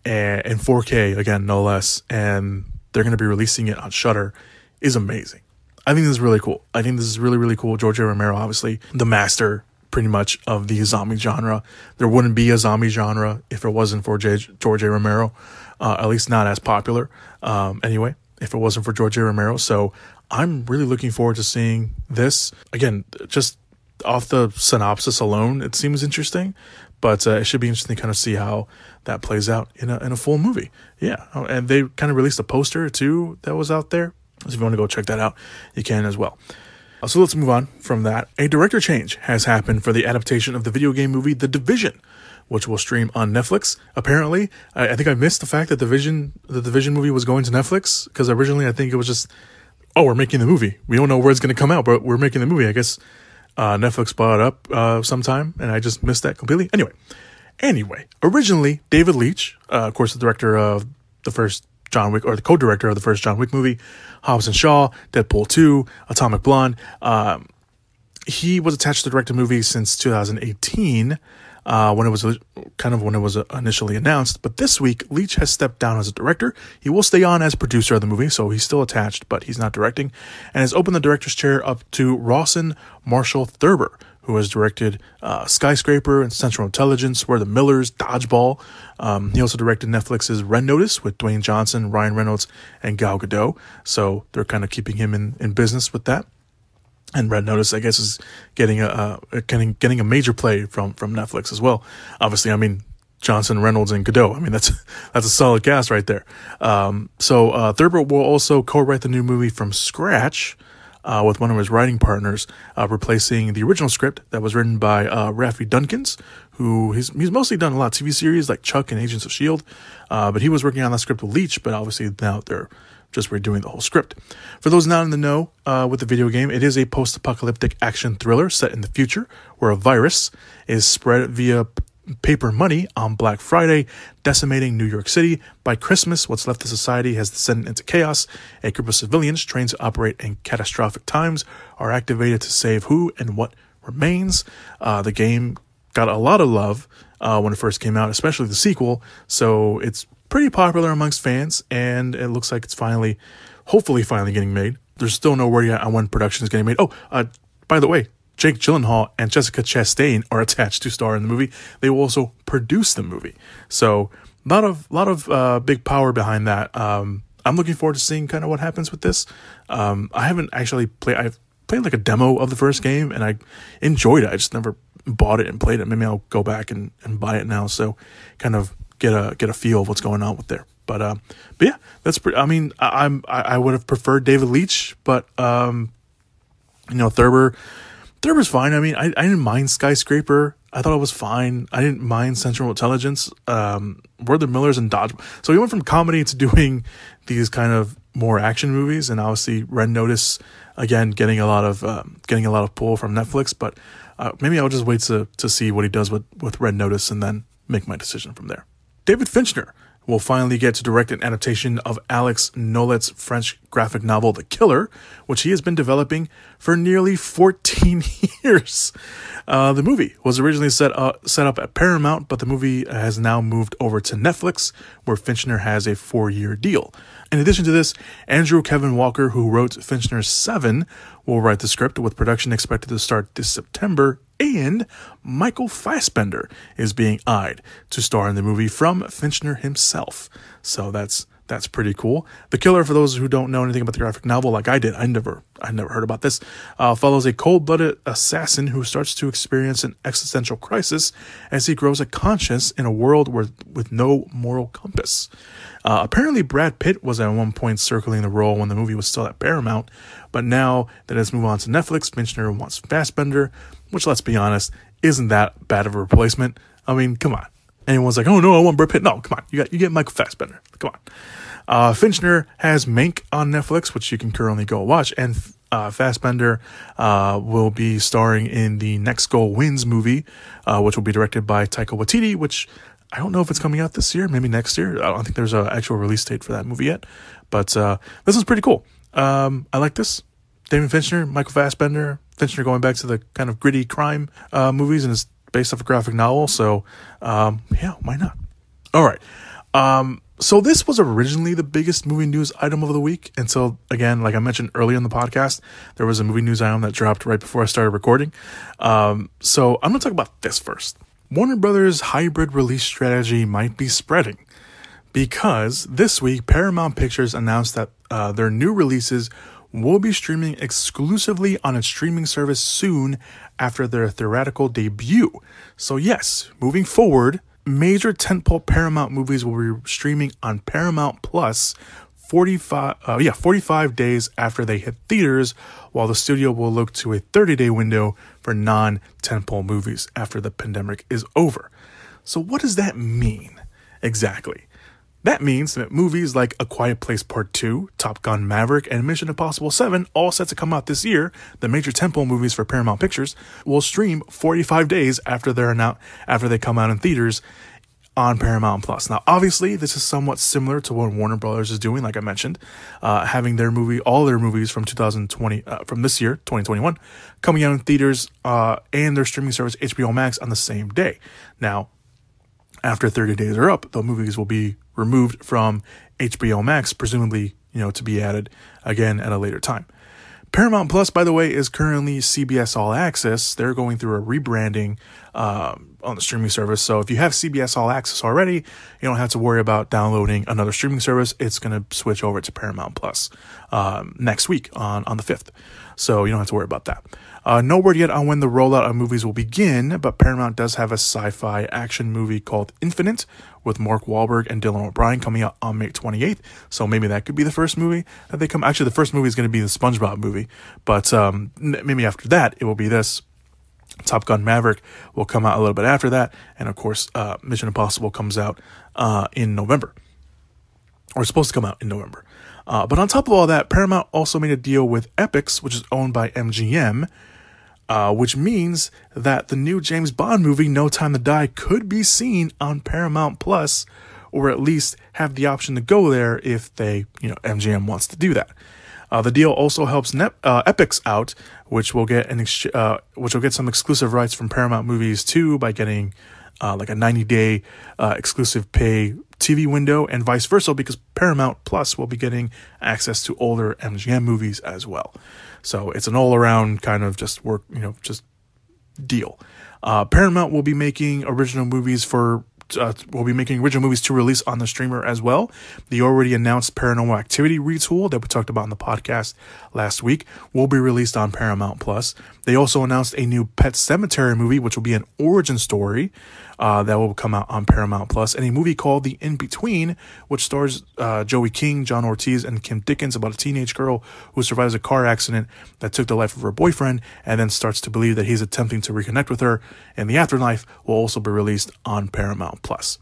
uh, in 4K again, no less, and they're going to be releasing it on Shudder is amazing. I think this is really cool. I think this is really really cool. George. Romero, obviously the master, pretty much of the zombie genre. There wouldn't be a zombie genre if it wasn't for J- George A. Romero. Uh, at least not as popular. Um, anyway, if it wasn't for George A. Romero, so I'm really looking forward to seeing this again. Just off the synopsis alone, it seems interesting, but uh, it should be interesting to kind of see how that plays out in a in a full movie. Yeah, Oh, and they kind of released a poster too that was out there. So if you want to go check that out, you can as well. Uh, So let's move on from that. A director change has happened for the adaptation of the video game movie The Division, which will stream on Netflix. Apparently, I, I think I missed the fact that the Vision the Division movie was going to Netflix because originally I think it was just oh we're making the movie. We don't know where it's going to come out, but we're making the movie. I guess uh, Netflix bought it up uh, sometime, and I just missed that completely. Anyway, anyway, originally David Leitch, uh, of course, the director of the first John Wick, or the co-director of the first John Wick movie, Hobbs and Shaw, Deadpool 2, Atomic Blonde. Um, he was attached to direct a movie since 2018 uh, when it was kind of when it was initially announced. But this week, Leitch has stepped down as a director. He will stay on as producer of the movie, so he's still attached, but he's not directing, and has opened the director's chair up to Rawson Marshall Thurber, who has directed uh, Skyscraper and Central Intelligence, We're the Millers, Dodgeball. Um, he also directed Netflix's Red Notice with Dwayne Johnson, Ryan Reynolds, and Gal Gadot. So they're kind of keeping him in, in business with that and Red Notice, I guess, is getting a, a getting getting a major play from from Netflix as well. Obviously, I mean Johnson, Reynolds, and Gadot. I mean that's [laughs] that's a solid cast right there. Um, so uh, Thurber will also co-write the new movie from scratch. Uh, with one of his writing partners, uh, replacing the original script that was written by uh, Judkins, who he's he's mostly done a lot of TV series like Chuck and Agents of Shield, uh, but he was working on that script with Leitch. But obviously now they're just redoing the whole script. For those not in the know uh, with the video game, it is a post apocalyptic action thriller set in the future where a virus is spread via paper money on Black Friday, decimating New York City. By Christmas, what's left of society has descended into chaos. A group of civilians trained to operate in catastrophic times are activated to save who and what remains. Uh, the game got a lot of love uh, when it first came out, especially the sequel. So it's pretty popular amongst fans, and it looks like it's finally, hopefully, finally getting made. There's still no word yet on when production is getting made. Oh, uh, by the way, Jake Gyllenhaal and Jessica Chastain are attached to star in the movie. They will also produce the movie. So, a lot of lot of uh, big power behind that. Um, I'm looking forward to seeing kind of what happens with this. Um, I haven't actually played. I've played like a demo of the first game, and I enjoyed it. I just never bought it and played it. Maybe I'll go back and, and buy it now. So, kind of get a get a feel of what's going on with there. But um, but yeah, that's pretty. I mean, I, I'm I, I would have preferred David Leitch, but um, you know, Thurber, Thurber's fine. I mean, I, I didn't mind Skyscraper. I thought it was fine. I didn't mind Central Intelligence. Um, We're the Millers and Dodge. So he went from comedy to doing these kind of more action movies, and obviously Red Notice again getting a lot of um, getting a lot of pull from Netflix. But uh, maybe I'll just wait to to see what he does with with Red Notice and then make my decision from there. David Fincher will finally get to direct an adaptation of Alex Nolent's French graphic novel The Killer, which he has been developing for nearly 14 [laughs] years. Uh, the movie was originally set, uh, set up at Paramount, but the movie has now moved over to Netflix, where Fincher has a four year deal. In addition to this, Andrew Kevin Walker, who wrote Fincher's Seven, will write the script, with production expected to start this September and Michael Fassbender is being eyed to star in the movie from Fincher himself. So that's that's pretty cool. The Killer, for those who don't know anything about the graphic novel, like I did, I never I never heard about this. Uh, follows a cold-blooded assassin who starts to experience an existential crisis as he grows a conscience in a world where with no moral compass. Uh, apparently, Brad Pitt was at one point circling the role when the movie was still at Paramount, but now that it's moved on to Netflix, Fincher wants Fassbender, which, let's be honest, isn't that bad of a replacement. I mean, come on. Anyone's like, oh no, I want Brad Pitt. No, come on. You got you get Michael Fassbender. Come on. Uh, Fincher has Mank on Netflix, which you can currently go watch, and uh, Fassbender uh, will be starring in the Next Goal Wins movie, uh, which will be directed by Taika Waititi, which I don't know if it's coming out this year, maybe next year. I don't think there's an actual release date for that movie yet, but uh, this is pretty cool. Um, I like this. David Fincher, Michael Fassbender, Fincher going back to the kind of gritty crime uh, movies, and it's based off a graphic novel. So, um, yeah, why not? All right. Um, so this was originally the biggest movie news item of the week. And so again, like I mentioned earlier in the podcast, there was a movie news item that dropped right before I started recording. Um, so I'm going to talk about this first. Warner Brothers' hybrid release strategy might be spreading because this week Paramount Pictures announced that uh, their new releases will be streaming exclusively on its streaming service soon after their theoretical debut. So yes, moving forward, major tentpole Paramount movies will be streaming on Paramount Plus 45 uh, yeah 45 days after they hit theaters while the studio will look to a 30-day window for non-tentpole movies after the pandemic is over. So what does that mean exactly? That means that movies like A Quiet Place Part 2, Top Gun Maverick, and Mission Impossible 7, all set to come out this year, the major tentpole movies for Paramount Pictures, will stream 45 days after they're out, after they come out in theaters on Paramount Plus. Now, obviously, this is somewhat similar to what Warner Brothers is doing, like I mentioned, uh, having their movie, all their movies from 2020, uh, from this year, 2021, coming out in theaters uh, and their streaming service HBO Max on the same day. Now, after 30 days are up, the movies will be removed from HBO Max, presumably, you know, to be added again at a later time. Paramount Plus, by the way, is currently CBS All Access. They're going through a rebranding um, on the streaming service. So if you have CBS All Access already, you don't have to worry about downloading another streaming service. It's going to switch over to Paramount Plus um, next week on, on the 5th. So you don't have to worry about that. Uh, no word yet on when the rollout of movies will begin, but Paramount does have a sci fi action movie called Infinite with Mark Wahlberg and Dylan O'Brien coming out on May 28th. So maybe that could be the first movie that they come. Actually, the first movie is going to be the SpongeBob movie, but um, maybe after that, it will be this. Top Gun Maverick will come out a little bit after that. And of course, uh, Mission Impossible comes out uh, in November, or supposed to come out in November. Uh, but on top of all that, Paramount also made a deal with Epix, which is owned by MGM, uh, which means that the new James Bond movie, No Time to Die, could be seen on Paramount Plus, or at least have the option to go there if they, you know, MGM wants to do that. Uh, the deal also helps Net, uh, Epix out, which will get an ex- uh, which will get some exclusive rights from Paramount Movies too by getting uh, like a 90 day uh, exclusive pay TV window, and vice versa, because Paramount Plus will be getting access to older MGM movies as well. So it's an all around kind of just work, you know, just deal. Uh, Paramount will be making original movies for uh, will be making original movies to release on the streamer as well. The already announced Paranormal Activity retool that we talked about in the podcast last week will be released on Paramount Plus. They also announced a new Pet Sematary movie, which will be an origin story uh, that will come out on Paramount Plus, and a movie called The In Between, which stars uh, Joey King, John Ortiz, and Kim Dickens about a teenage girl who survives a car accident that took the life of her boyfriend and then starts to believe that he's attempting to reconnect with her in the afterlife, will also be released on Paramount Plus.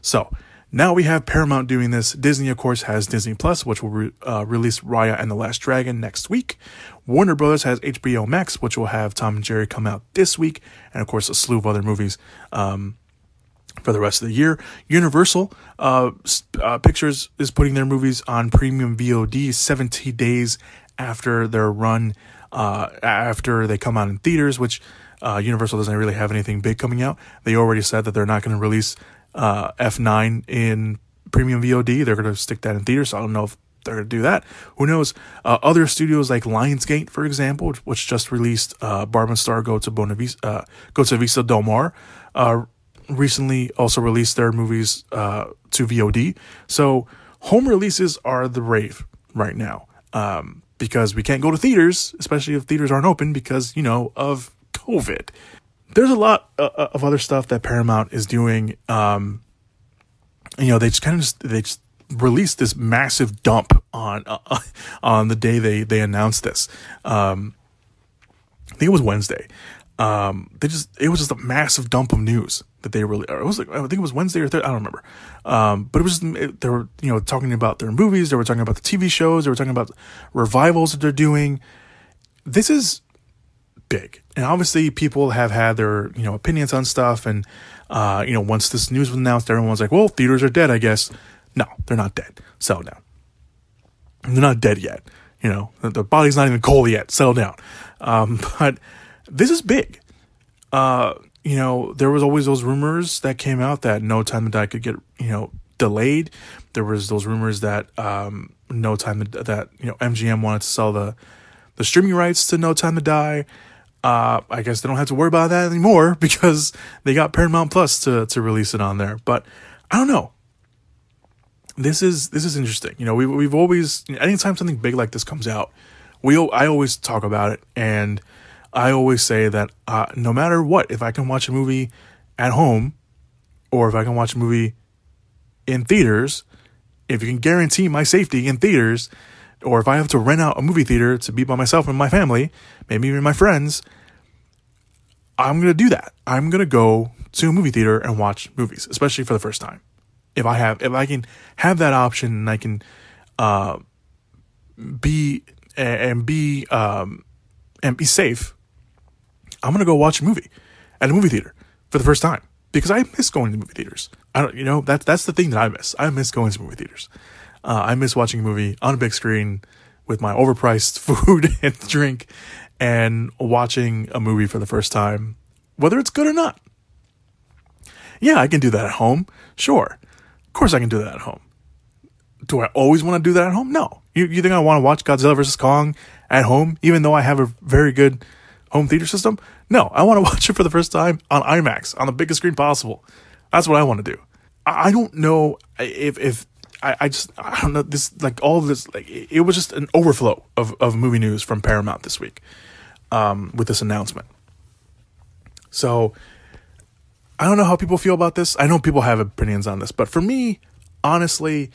So, now we have Paramount doing this. Disney, of course, has Disney Plus, which will re- uh, release Raya and the Last Dragon next week. Warner Brothers has HBO Max, which will have Tom and Jerry come out this week, and of course, a slew of other movies um, for the rest of the year. Universal uh, uh, Pictures is putting their movies on premium VOD 70 days after their run, uh, after they come out in theaters, which uh, Universal doesn't really have anything big coming out. They already said that they're not going to release uh, F9 in premium VOD. They're going to stick that in theaters. So I don't know if they're going to do that. Who knows? Uh, other studios like Lionsgate, for example, which just released uh, Barb and Star Go to Bonavista, uh, Go to Vista Del Mar, uh, recently also released their movies uh, to VOD. So home releases are the rave right now um, because we can't go to theaters, especially if theaters aren't open because, you know, of COVID there's a lot uh, uh, of other stuff that Paramount is doing. Um, you know, they just kind of just they just released this massive dump on uh, [laughs] on the day they they announced this. Um, I think it was Wednesday. Um, they just it was just a massive dump of news that they really. It was like I think it was Wednesday or Thursday. I don't remember. Um, but it was it, they were you know talking about their movies. They were talking about the TV shows. They were talking about revivals that they're doing. This is big. And obviously, people have had their you know opinions on stuff, and uh, you know once this news was announced, everyone's like, "Well, theaters are dead, I guess." No, they're not dead. Settle down. They're not dead yet. You know, the body's not even cold yet. Settle down. Um, [laughs] but this is big. Uh, you know, there was always those rumors that came out that No Time to Die could get, you know, delayed. There was those rumors that um, No Time to, that you know MGM wanted to sell the the streaming rights to No Time to Die. Uh, I guess they don't have to worry about that anymore [laughs] because they got Paramount Plus to to release it on there. But I don't know. This is this is interesting. You know, we we've always anytime something big like this comes out, we I always talk about it and I always say that uh, no matter what, if I can watch a movie at home or if I can watch a movie in theaters, if you can guarantee my safety in theaters, or if I have to rent out a movie theater to be by myself and my family, maybe even my friends, I'm going to do that. I'm going to go to a movie theater and watch movies, especially for the first time. If I have, if I can have that option and I can, uh, be and be, um, and be safe, I'm going to go watch a movie at a movie theater for the first time because I miss going to movie theaters. I don't, you know, that's that's the thing that I miss. I miss going to movie theaters. Uh, I miss watching a movie on a big screen with my overpriced [laughs] food and drink, and watching a movie for the first time, whether it's good or not. Yeah, I can do that at home. Sure, of course I can do that at home. Do I always want to do that at home? No. You you think I want to watch Godzilla vs Kong at home, even though I have a very good home theater system? No, I want to [laughs] watch it for the first time on IMAX on the biggest screen possible. That's what I want to do. I, I don't know if if I, I just I don't know this like all this like it, it was just an overflow of of movie news from Paramount this week um, with this announcement. So I don't know how people feel about this. I know people have opinions on this, but for me, honestly,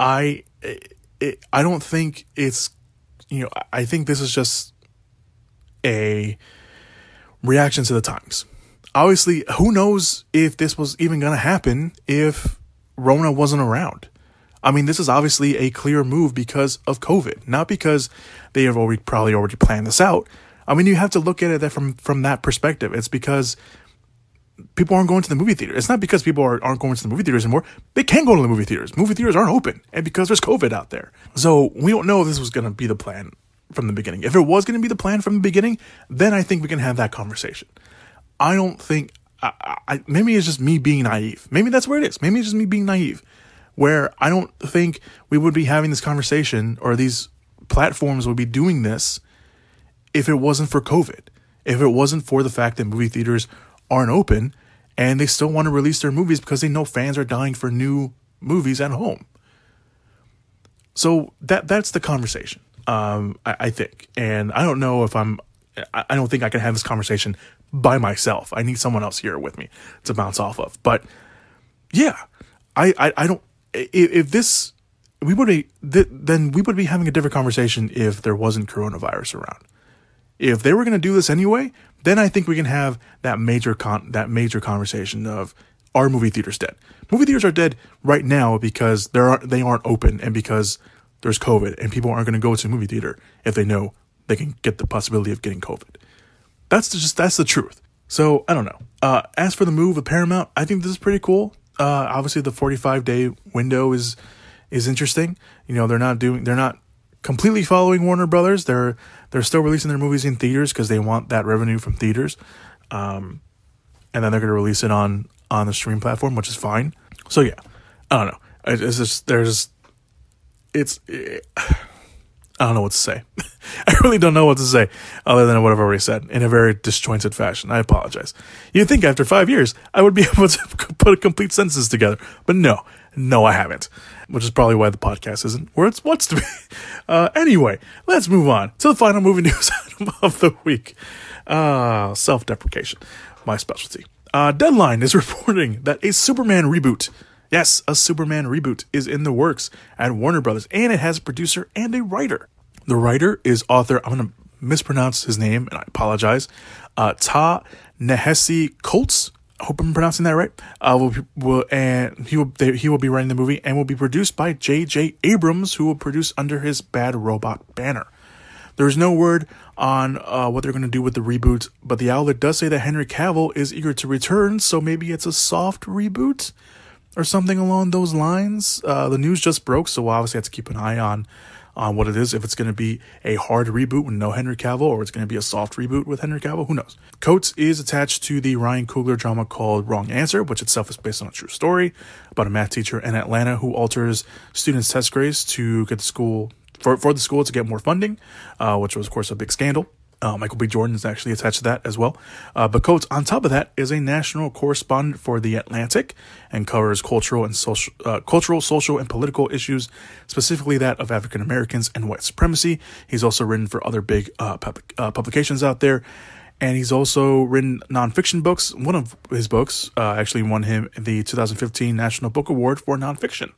I it, I don't think it's you know I think this is just a reaction to the times. Obviously, who knows if this was even going to happen if Rona wasn't around. I mean, this is obviously a clear move because of COVID, not because they have already probably already planned this out. I mean, you have to look at it that from from that perspective. It's because people aren't going to the movie theater. It's not because people are, aren't going to the movie theaters anymore. They can go to the movie theaters. Movie theaters aren't open, and because there's COVID out there. So we don't know if this was going to be the plan from the beginning. If it was going to be the plan from the beginning, then I think we can have that conversation. I don't think. I, I, maybe it's just me being naive. Maybe that's where it is. Maybe it's just me being naive, where I don't think we would be having this conversation or these platforms would be doing this if it wasn't for COVID. If it wasn't for the fact that movie theaters aren't open and they still want to release their movies because they know fans are dying for new movies at home. So that that's the conversation. Um, I, I think, and I don't know if I'm. I, don't think I can have this conversation by myself. I need someone else here with me to bounce off of. But yeah, I I, I don't. If, if this we would be then we would be having a different conversation if there wasn't coronavirus around. If they were going to do this anyway, then I think we can have that major con that major conversation of are movie theaters dead? Movie theaters are dead right now because they aren't they aren't open and because there's COVID and people aren't going to go to a movie theater if they know they can get the possibility of getting COVID. That's just that's the truth. So I don't know. Uh, as for the move of Paramount, I think this is pretty cool. Uh, obviously, the 45 day window is is interesting. You know, they're not doing they're not completely following Warner Brothers. They're they're still releasing their movies in theaters because they want that revenue from theaters. Um, and then they're going to release it on on the stream platform, which is fine. So yeah, I don't know. It's just there's it's it, I don't know what to say. [laughs] I really don't know what to say other than what I've already said in a very disjointed fashion. I apologize. You'd think after five years I would be [laughs] able to put a complete sentence together, but no, no, I haven't. Which is probably why the podcast isn't where it wants to be. [laughs] Uh, anyway, let's move on to the final movie news item of the week. Uh, self deprecation, my specialty. Uh, Deadline is reporting that a Superman reboot Yes, a Superman reboot is in the works at Warner Brothers, and it has a producer and a writer. The writer is author, I'm going to mispronounce his name, and I apologize, uh, Ta Nehesi Coates. I hope I'm pronouncing that right. Uh, will, will and he will they, he will be writing the movie and will be produced by J.J. Abrams, who will produce under his Bad Robot banner. There's no word on uh, what they're going to do with the reboot, but the outlet does say that Henry Cavill is eager to return, so maybe it's a soft reboot or something along those lines. Uh, the news just broke, so we'll obviously have to keep an eye on on what it is. If it's going to be a hard reboot with no Henry Cavill, or it's going to be a soft reboot with Henry Cavill, who knows? Coates is attached to the Ryan Coogler drama called Wrong Answer, which itself is based on a true story about a math teacher in Atlanta who alters students' test grades to get the school for, for the school to get more funding, uh, which was of course a big scandal. Uh, Michael B. Jordan is actually attached to that as well. Uh, but Coates, on top of that, is a national correspondent for The Atlantic and covers cultural and social, uh, cultural, social, and political issues, specifically that of African Americans and white supremacy. He's also written for other big uh, public, uh, publications out there. And he's also written nonfiction books. One of his books uh, actually won him the 2015 National Book Award for nonfiction.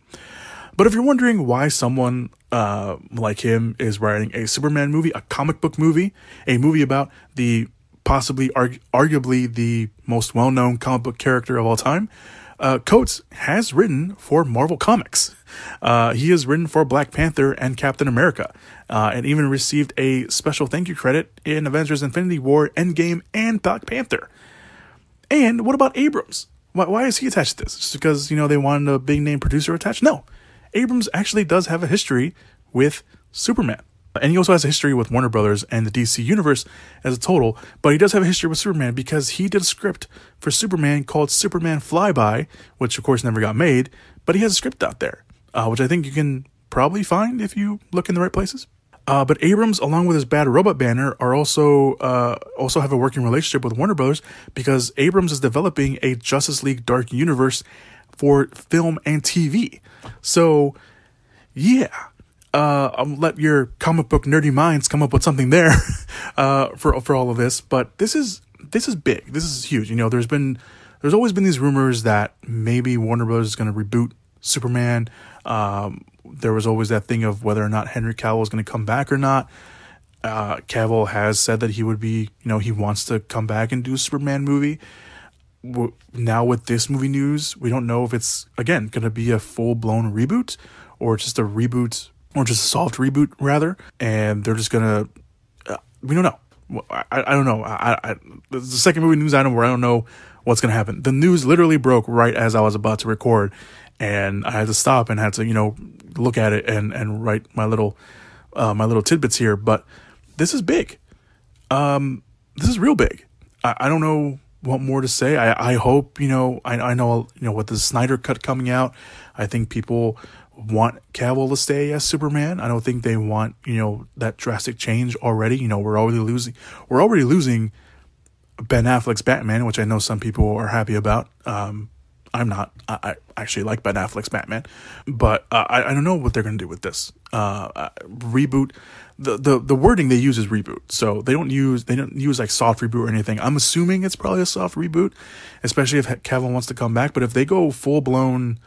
But if you're wondering why someone uh, like him is writing a Superman movie, a comic book movie, a movie about the possibly, argu- arguably, the most well known comic book character of all time, uh, Coates has written for Marvel Comics. Uh, he has written for Black Panther and Captain America, uh, and even received a special thank you credit in Avengers Infinity War, Endgame, and Black Panther. And what about Abrams? Why, why is he attached to this? Just because, you know, they wanted a big name producer attached? No. Abrams actually does have a history with Superman. And he also has a history with Warner Brothers and the DC Universe as a total, but he does have a history with Superman because he did a script for Superman called Superman Flyby, which of course never got made, but he has a script out there, uh, which I think you can probably find if you look in the right places. Uh, but Abrams, along with his Bad Robot banner, are also uh, also have a working relationship with Warner Brothers because Abrams is developing a Justice League Dark Universe for film and TV. So, yeah, uh, I'll let your comic book nerdy minds come up with something there [laughs] uh, for for all of this. But this is this is big. This is huge. You know, there's been there's always been these rumors that maybe Warner Brothers is going to reboot Superman. Um, there was always that thing of whether or not Henry Cavill is going to come back or not. Uh, Cavill has said that he would be, you know, he wants to come back and do a Superman movie now with this movie news, we don't know if it's again going to be a full blown reboot or just a reboot or just a soft reboot rather, and they're just gonna. Uh, we don't know. I, I don't know. I, I the second movie news item where I don't know what's gonna happen. The news literally broke right as I was about to record, and I had to stop and had to you know look at it and and write my little uh, my little tidbits here. But this is big. Um, this is real big. I, I don't know what more to say. I, I hope, you know, I, I know, you know, with the Snyder cut coming out, I think people want Cavill to stay as Superman. I don't think they want, you know, that drastic change already. You know, we're already losing, we're already losing Ben Affleck's Batman, which I know some people are happy about. Um, I'm not. I, I, actually like Ben Affleck's Batman, but uh, I, I don't know what they're going to do with this uh, uh, reboot. The, the the wording they use is reboot, so they don't use they don't use like soft reboot or anything. I'm assuming it's probably a soft reboot, especially if Cavill wants to come back. But if they go full blown,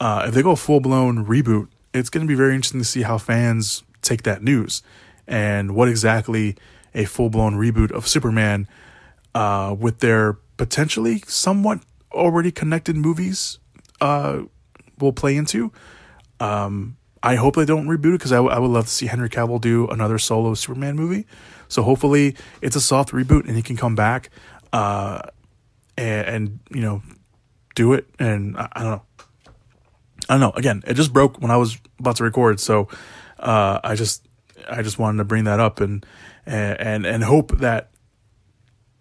uh, if they go full blown reboot, it's going to be very interesting to see how fans take that news and what exactly a full blown reboot of Superman uh, with their potentially somewhat already connected movies uh, will play into. Um, I hope they don't reboot it because I, w- I would love to see Henry Cavill do another solo Superman movie. So hopefully it's a soft reboot and he can come back uh, and, and, you know, do it. And I, I, don't know. I don't know. Again, it just broke when I was about to record. So uh, I just I just wanted to bring that up and and and hope that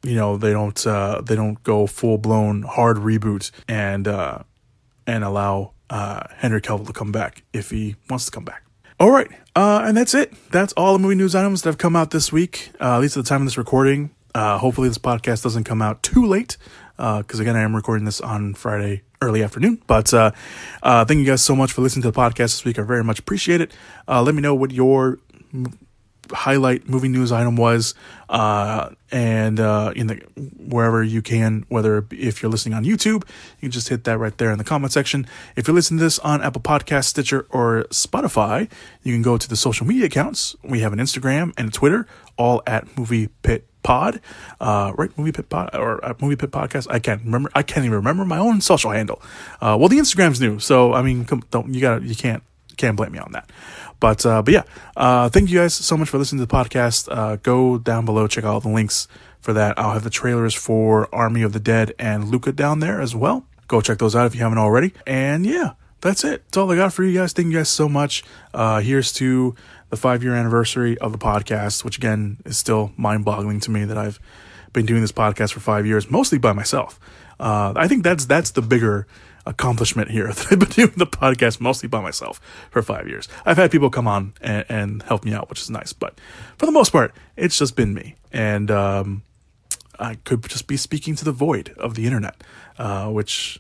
you know they don't uh, they don't go full blown hard reboot and uh, and allow uh, Henry Cavill to come back if he wants to come back. All right, uh, and that's it. That's all the movie news items that have come out this week. Uh, at least at the time of this recording. Uh, hopefully, this podcast doesn't come out too late because again, I am recording this on Friday early afternoon. But uh, uh, thank you guys so much for listening to the podcast this week. I very much appreciate it. Uh, let me know what your highlight movie news item was uh, and uh, in the wherever you can whether if you're listening on youtube you can just hit that right there in the comment section. If you're listening to this on apple podcast stitcher or spotify you can go to the social media accounts. We have an instagram and a twitter all at movie pit pod. Uh, right movie pit pod or uh, movie pit podcast? I can't remember i can't even remember my own social handle. Uh, well the instagram's new so i mean come, don't you gotta you can't can't blame me on that. But uh, but yeah, uh, thank you guys so much for listening to the podcast. Uh, go down below, check out the links for that. I'll have the trailers for Army of the Dead and Luca down there as well. Go check those out if you haven't already. And yeah, that's it. That's all I got for you guys. Thank you guys so much. Uh, here's to the five year anniversary of the podcast, which again is still mind boggling to me that I've been doing this podcast for five years, mostly by myself. Uh, I think that's that's the bigger accomplishment here [laughs] that I've been doing the podcast mostly by myself for five years. I've had people come on and, and help me out, which is nice, but for the most part, it's just been me. And um, I could just be speaking to the void of the internet, uh, which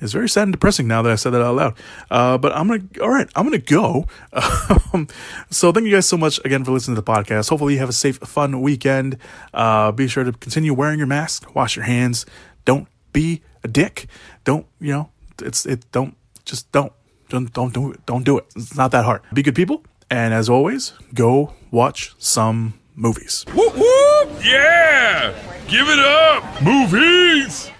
is very sad and depressing now that I said that out loud. Uh, but I'm gonna, all right, I'm gonna go. [laughs] Um, so thank you guys so much again for listening to the podcast. Hopefully you have a safe, fun weekend. Uh, be sure to continue wearing your mask, wash your hands. Don't be a dick. Don't you know? It's it. Don't just don't don't don't do it. Don't do it. It's not that hard. Be good people. And as always, go watch some movies.
Whoop whoop! Yeah! Give it up! Movie!